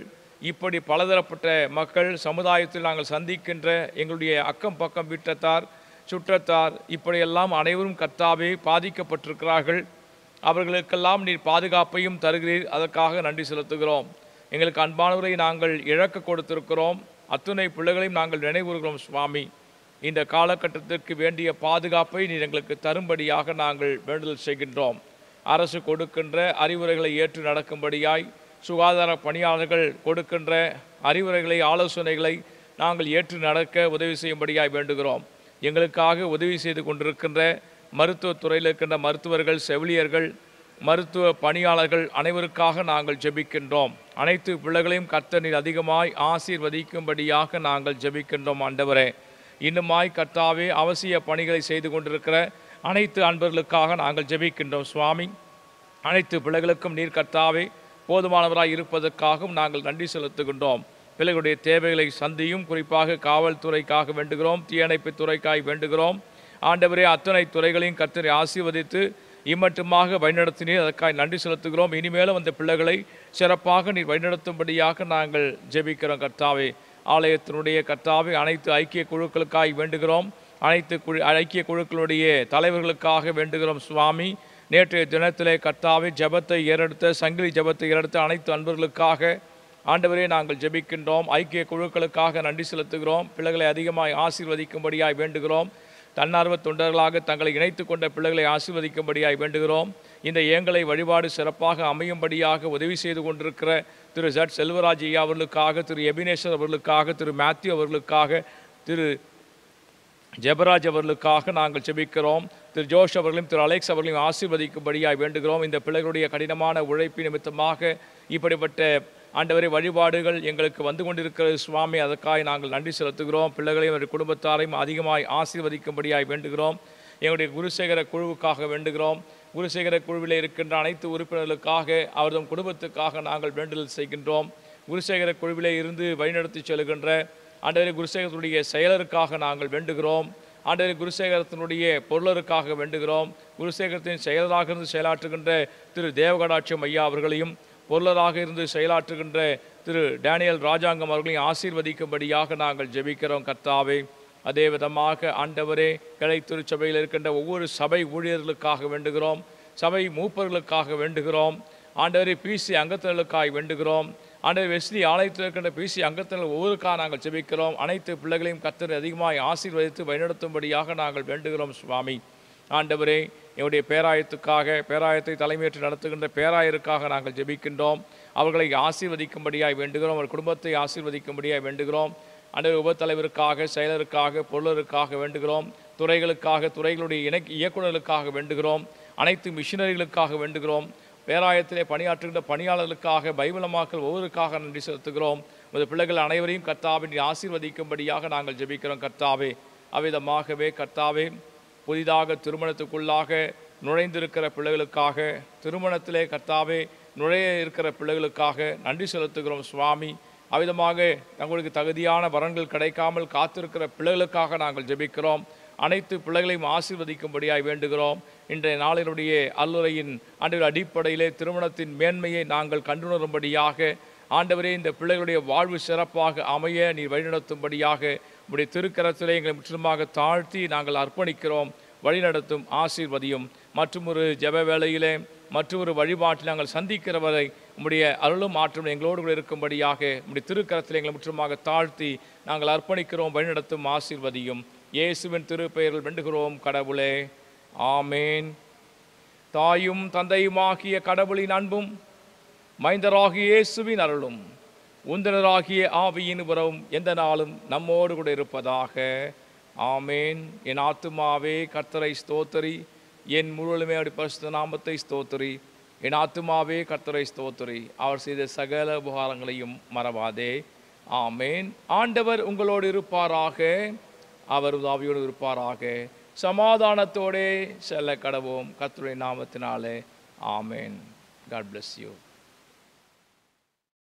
இப்படி பலதரப்பட்ட மக்கள் சமுதாயத்தில் நாங்கள் சந்திக்கின்ற எங்களுடைய அக்கம் பக்கம் வீட்டத்தார் சுற்றத்தார் இப்படியெல்லாம் அனைவரும் கர்த்தாவே பாதிக்கப்பட்டிருக்கிறார்கள். அவர்களுக்கெல்லாம் நீர் பாதுகாப்பையும் தருகிறீர். அதற்காக நன்றி செலுத்துகிறோம். எங்களுக்கு அன்பானவரை நாங்கள் இழக்க கொடுத்திருக்கிறோம். அத்துணை பிள்ளைகளையும் நாங்கள் நினைவுறுகிறோம் சுவாமி. இந்த காலகட்டத்திற்கு வேண்டிய பாதுகாப்பை நீர் எங்களுக்கு தரும்படியாக நாங்கள் வேண்டுதல் செய்கின்றோம். அரசு கொடுக்கின்ற அறிவுரைகளை ஏற்று நடக்கும்படியாய் சுகாதார பணியாளர்கள் கொடுக்கின்ற அறிவுரைகளை ஆலோசனைகளை நாங்கள் ஏற்று நடக்க உதவி செய்யும்படியாய் வேண்டுகிறோம். எங்களுக்காக உதவி செய்து கொண்டிருக்கின்ற மருத்துவத்துறையில் இருக்கின்ற மருத்துவர்கள் செவிலியர்கள் மருத்துவ பணியாளர்கள் அனைவருக்காக நாங்கள் ஜெபிக்கின்றோம். அனைத்து பிள்ளைகளையும் கர்த்தனில் அதிகமாய் ஆசீர்வதிக்கும்படியாக நாங்கள் ஜெபிக்கின்றோம் ஆண்டவரே. இன்னுமாய் கர்த்தாவே அவசிய பணிகளை செய்து கொண்டிருக்கிற அனைத்து அன்பர்களுக்காக நாங்கள் ஜெபிக்கின்றோம் சுவாமி. அனைத்து பிள்ளைகளுக்கும் நீர் கர்த்தாவே போதுமானவராய் இருப்பதற்காகவும் நாங்கள் நன்றி செலுத்துகின்றோம். பிள்ளைகளுடைய தேவைகளை சந்தியும். குறிப்பாக காவல்துறைக்காக வேண்டுகிறோம். தீயணைப்பு துறைக்காய் வேண்டுகிறோம். ஆண்டவரே அத்தனை துறைகளையும் கர்த்தரை ஆசீர்வதித்து இம்மட்டுமாக வழிநடத்தினீர் அதற்காக நன்றி செலுத்துகிறோம். இனிமேலும் அந்த பிள்ளைகளை சிறப்பாக நீர் வழிநடத்தும்படியாக நாங்கள் ஜெபிக்கிறோம் கர்த்தாவே. ஆலயத்தினுடைய கர்த்தாவை அனைத்து ஐக்கிய குழுக்களுக்காய் வேண்டுகிறோம். அனைத்து குழு ஐக்கிய குழுக்களுடைய தலைவர்களுக்காக வேண்டுகிறோம் சுவாமி. நேற்றைய தினத்திலே கர்த்தாவை ஜெபத்தை ஏறெடுத்த சங்கிலி ஜெபத்தை ஏறெடுத்த அனைத்து அன்பர்களுக்காக ஆண்டவரே நாங்கள் ஜெபிக்கின்றோம். ஐக்கிய குழுக்களுக்காக நன்றி செலுத்துகிறோம். பிள்ளைகளை அதிகமாய் ஆசீர்வதிக்கும்படியாய் வேண்டுகிறோம். தன்னார்வ தொண்டர்களாக தங்களை இணைத்து கொண்ட பிள்ளைகளை ஆசீர்வதிக்கும்படியாய் வேண்டுகிறோம். இந்த ஏங்களை வழிபாடு சிறப்பாக அமையும்படியாக உதவி செய்து கொண்டிருக்கிற திரு ஜட் செல்வராஜ் ஐயா அவர்களுக்காக திரு எபினேஸ்வர் அவர்களுக்காக திரு மேத்யூ அவர்களுக்காக திரு ஜெபராஜ் அவர்களுக்காக நாங்கள் ஜெபிக்கிறோம். திரு ஜோஷ் அவர்களையும் திரு அலெக்ஸ் அவர்களையும் ஆசீர்வதிக்கும்படியாக வேண்டுகிறோம். இந்த பிள்ளைகளுடைய கடினமான உழைப்பு நிமித்தமாக இப்படிப்பட்ட ஆண்டவரை வழிபாடுகள் எங்களுக்கு வந்து கொண்டிருக்கிறது சுவாமி அதற்காக நாங்கள் நன்றி செலுத்துகிறோம். பிள்ளைகளையும் அவருடைய குடும்பத்தாரையும் அதிகமாய் ஆசீர்வதிக்கும்படியாய் வேண்டுகிறோம். எங்களுடைய குருசேகர குழுவுக்காக வேண்டுகிறோம். குருசேகர குழுவில் இருக்கின்ற அனைத்து உறுப்பினர்களுக்காக அவர்தம் குடும்பத்துக்காக நாங்கள் வேண்டுதல் செய்கின்றோம். குருசேகர குழுவிலே இருந்து வழிநடத்தி செல்கின்ற ஆண்டவரை குருசேகரத்துடைய செயலருக்காக நாங்கள் வேண்டுகிறோம். ஆண்டவரை குருசேகரத்தினுடைய பொருளருக்காக வேண்டுகிறோம். குருசேகரத்தின் செயலராக இருந்து செயலாற்றுகின்ற திரு தேவகடாட்சியம் ஐயா அவர்களையும் பொருளராக இருந்து செயலாற்றுகின்ற திரு டேனியல் ராஜாங்கம் அவர்களையும் ஆசீர்வதிக்கும்படியாக நாங்கள் ஜெபிக்கிறோம் கர்த்தாவே. அதே விதமாக ஆண்டவரே கிளை திருச்சபையில் இருக்கின்ற ஒவ்வொரு சபை ஊழியர்களுக்காக வேண்டுகிறோம் சபை மூப்பர்களுக்காக வேண்டுகிறோம். ஆண்டவரே பிசி அங்கத்தினர்களுக்காக வேண்டுகிறோம். ஆண்டவர் வெஸ்லி ஆலயத்தில் இருக்கின்ற பிசி அங்கத்தினர் ஒவ்வொருக்காக நாங்கள் ஜெபிக்கிறோம். அனைத்து பிள்ளைகளையும் கத்தர் அதிகமாய் ஆசீர்வதித்து வழிநடத்தும்படியாக நாங்கள் வேண்டுகிறோம் சுவாமி. ஆண்டவரே என்னுடைய பேராயத்துக்காக பேராயத்தை தலைமையேற்று நடத்துகின்ற பேராயருக்காக நாங்கள் ஜெபிக்கின்றோம். அவர்களை ஆசீர்வதிக்கும்படியாய் வேண்டுகிறோம். அவர் குடும்பத்தை ஆசீர்வதிக்கும்படியாய் வேண்டுகிறோம். அண்டர் உபத்தலைவருக்காக செயலருக்காக பொருளருக்காக வேண்டுகிறோம். துறைகளுக்காக துறைகளுடைய இணை இயக்குநர்களுக்காக வேண்டுகிறோம். அனைத்து மிஷினரிகளுக்காக வேண்டுகிறோம். பேராயத்திலே பணியாற்றுகின்ற பணியாளர்களுக்காக பைபிளமாக்கல் ஒவ்வொருக்காக நன்றி செலுத்துகிறோம். உமது பிள்ளைகள் அனைவரையும் கர்த்தாவின் ஆசீர்வதிக்கும்படியாக நாங்கள் ஜெபிக்கிறோம். கர்த்தாவே அவ்விதமாகவே கர்த்தாவே புதிதாக திருமணத்துக்குள்ளாக நுழைந்திருக்கிற பிள்ளைகளுக்காக திருமணத்திலே கர்த்தாவே நுழைய இருக்கிற பிள்ளைகளுக்காக நன்றி செலுத்துகிறோம் சுவாமி. அவ்விதமாக தங்களுக்கு தகுதியான வரன்கள் கிடைக்காமல் காத்திருக்கிற பிள்ளைகளுக்காக நாங்கள் ஜெபிக்கிறோம். அனைத்து பிள்ளைகளையும் ஆசீர்வதிக்கும்படியாய் வேண்டுகிறோம். இன்றைய நாளினுடைய அல்லுரையின் ஆண்டு அடிப்படையிலே திருமணத்தின் மேன்மையை நாங்கள் கண்டுணரும்படியாக ஆண்டவரே இந்த பிள்ளைகளுடைய வாழ்வு சிறப்பாக அமைய நீ வழிநடத்தும்படியாக உடைய திருக்கரத்திலே எங்களை முற்றிலுமாக தாழ்த்தி நாங்கள் அர்ப்பணிக்கிறோம் வழிநடத்தும் ஆசீர்வதியும். மற்றும் ஒரு ஜப வேளையிலே மற்றொரு வழிபாட்டில் நாங்கள் சந்திக்கிறவரை உம்முடைய அருளும் ஆற்றும் எங்களோடு கூட இருக்கும்படியாக உம்முடைய திருக்கரத்தில் எங்களை முற்றிலுமாக தாழ்த்தி நாங்கள் அர்ப்பணிக்கிறோம் வழிநடத்தும் ஆசீர்வதியும். இயேசுவின் திருப்பெயரில் வேண்டுகிறோம் கடவுளே. ஆமேன். தாயும் தந்தையுமாகிய கடவுளின் அன்பும் மைந்தராகிய இயேசுவின் அருளும். உந்தனராகிய ஆவியின் உறவும் எந்த நாளும் நம்மோடு கூட இருப்பதாக. ஆமேன். என் ஆத்துமாவே கர்த்தரை ஸ்தோத்தரி. என் முழுவதுமே அப்படி பரிசுத்த நாமத்தை ஸ்தோத்தரி. என் ஆத்துமாவே கர்த்தரை ஸ்தோத்தரி. அவர் செய்த சகல உபகாரங்களையும் மறவாதே. ஆமேன். ஆண்டவர் உங்களோடு இருப்பாராக. அவர் உதாவியோடு இருப்பாராக. சமாதானத்தோடே செல்ல கடவோம் கர்த்தருடைய நாமத்தினாலே. ஆமேன். God bless you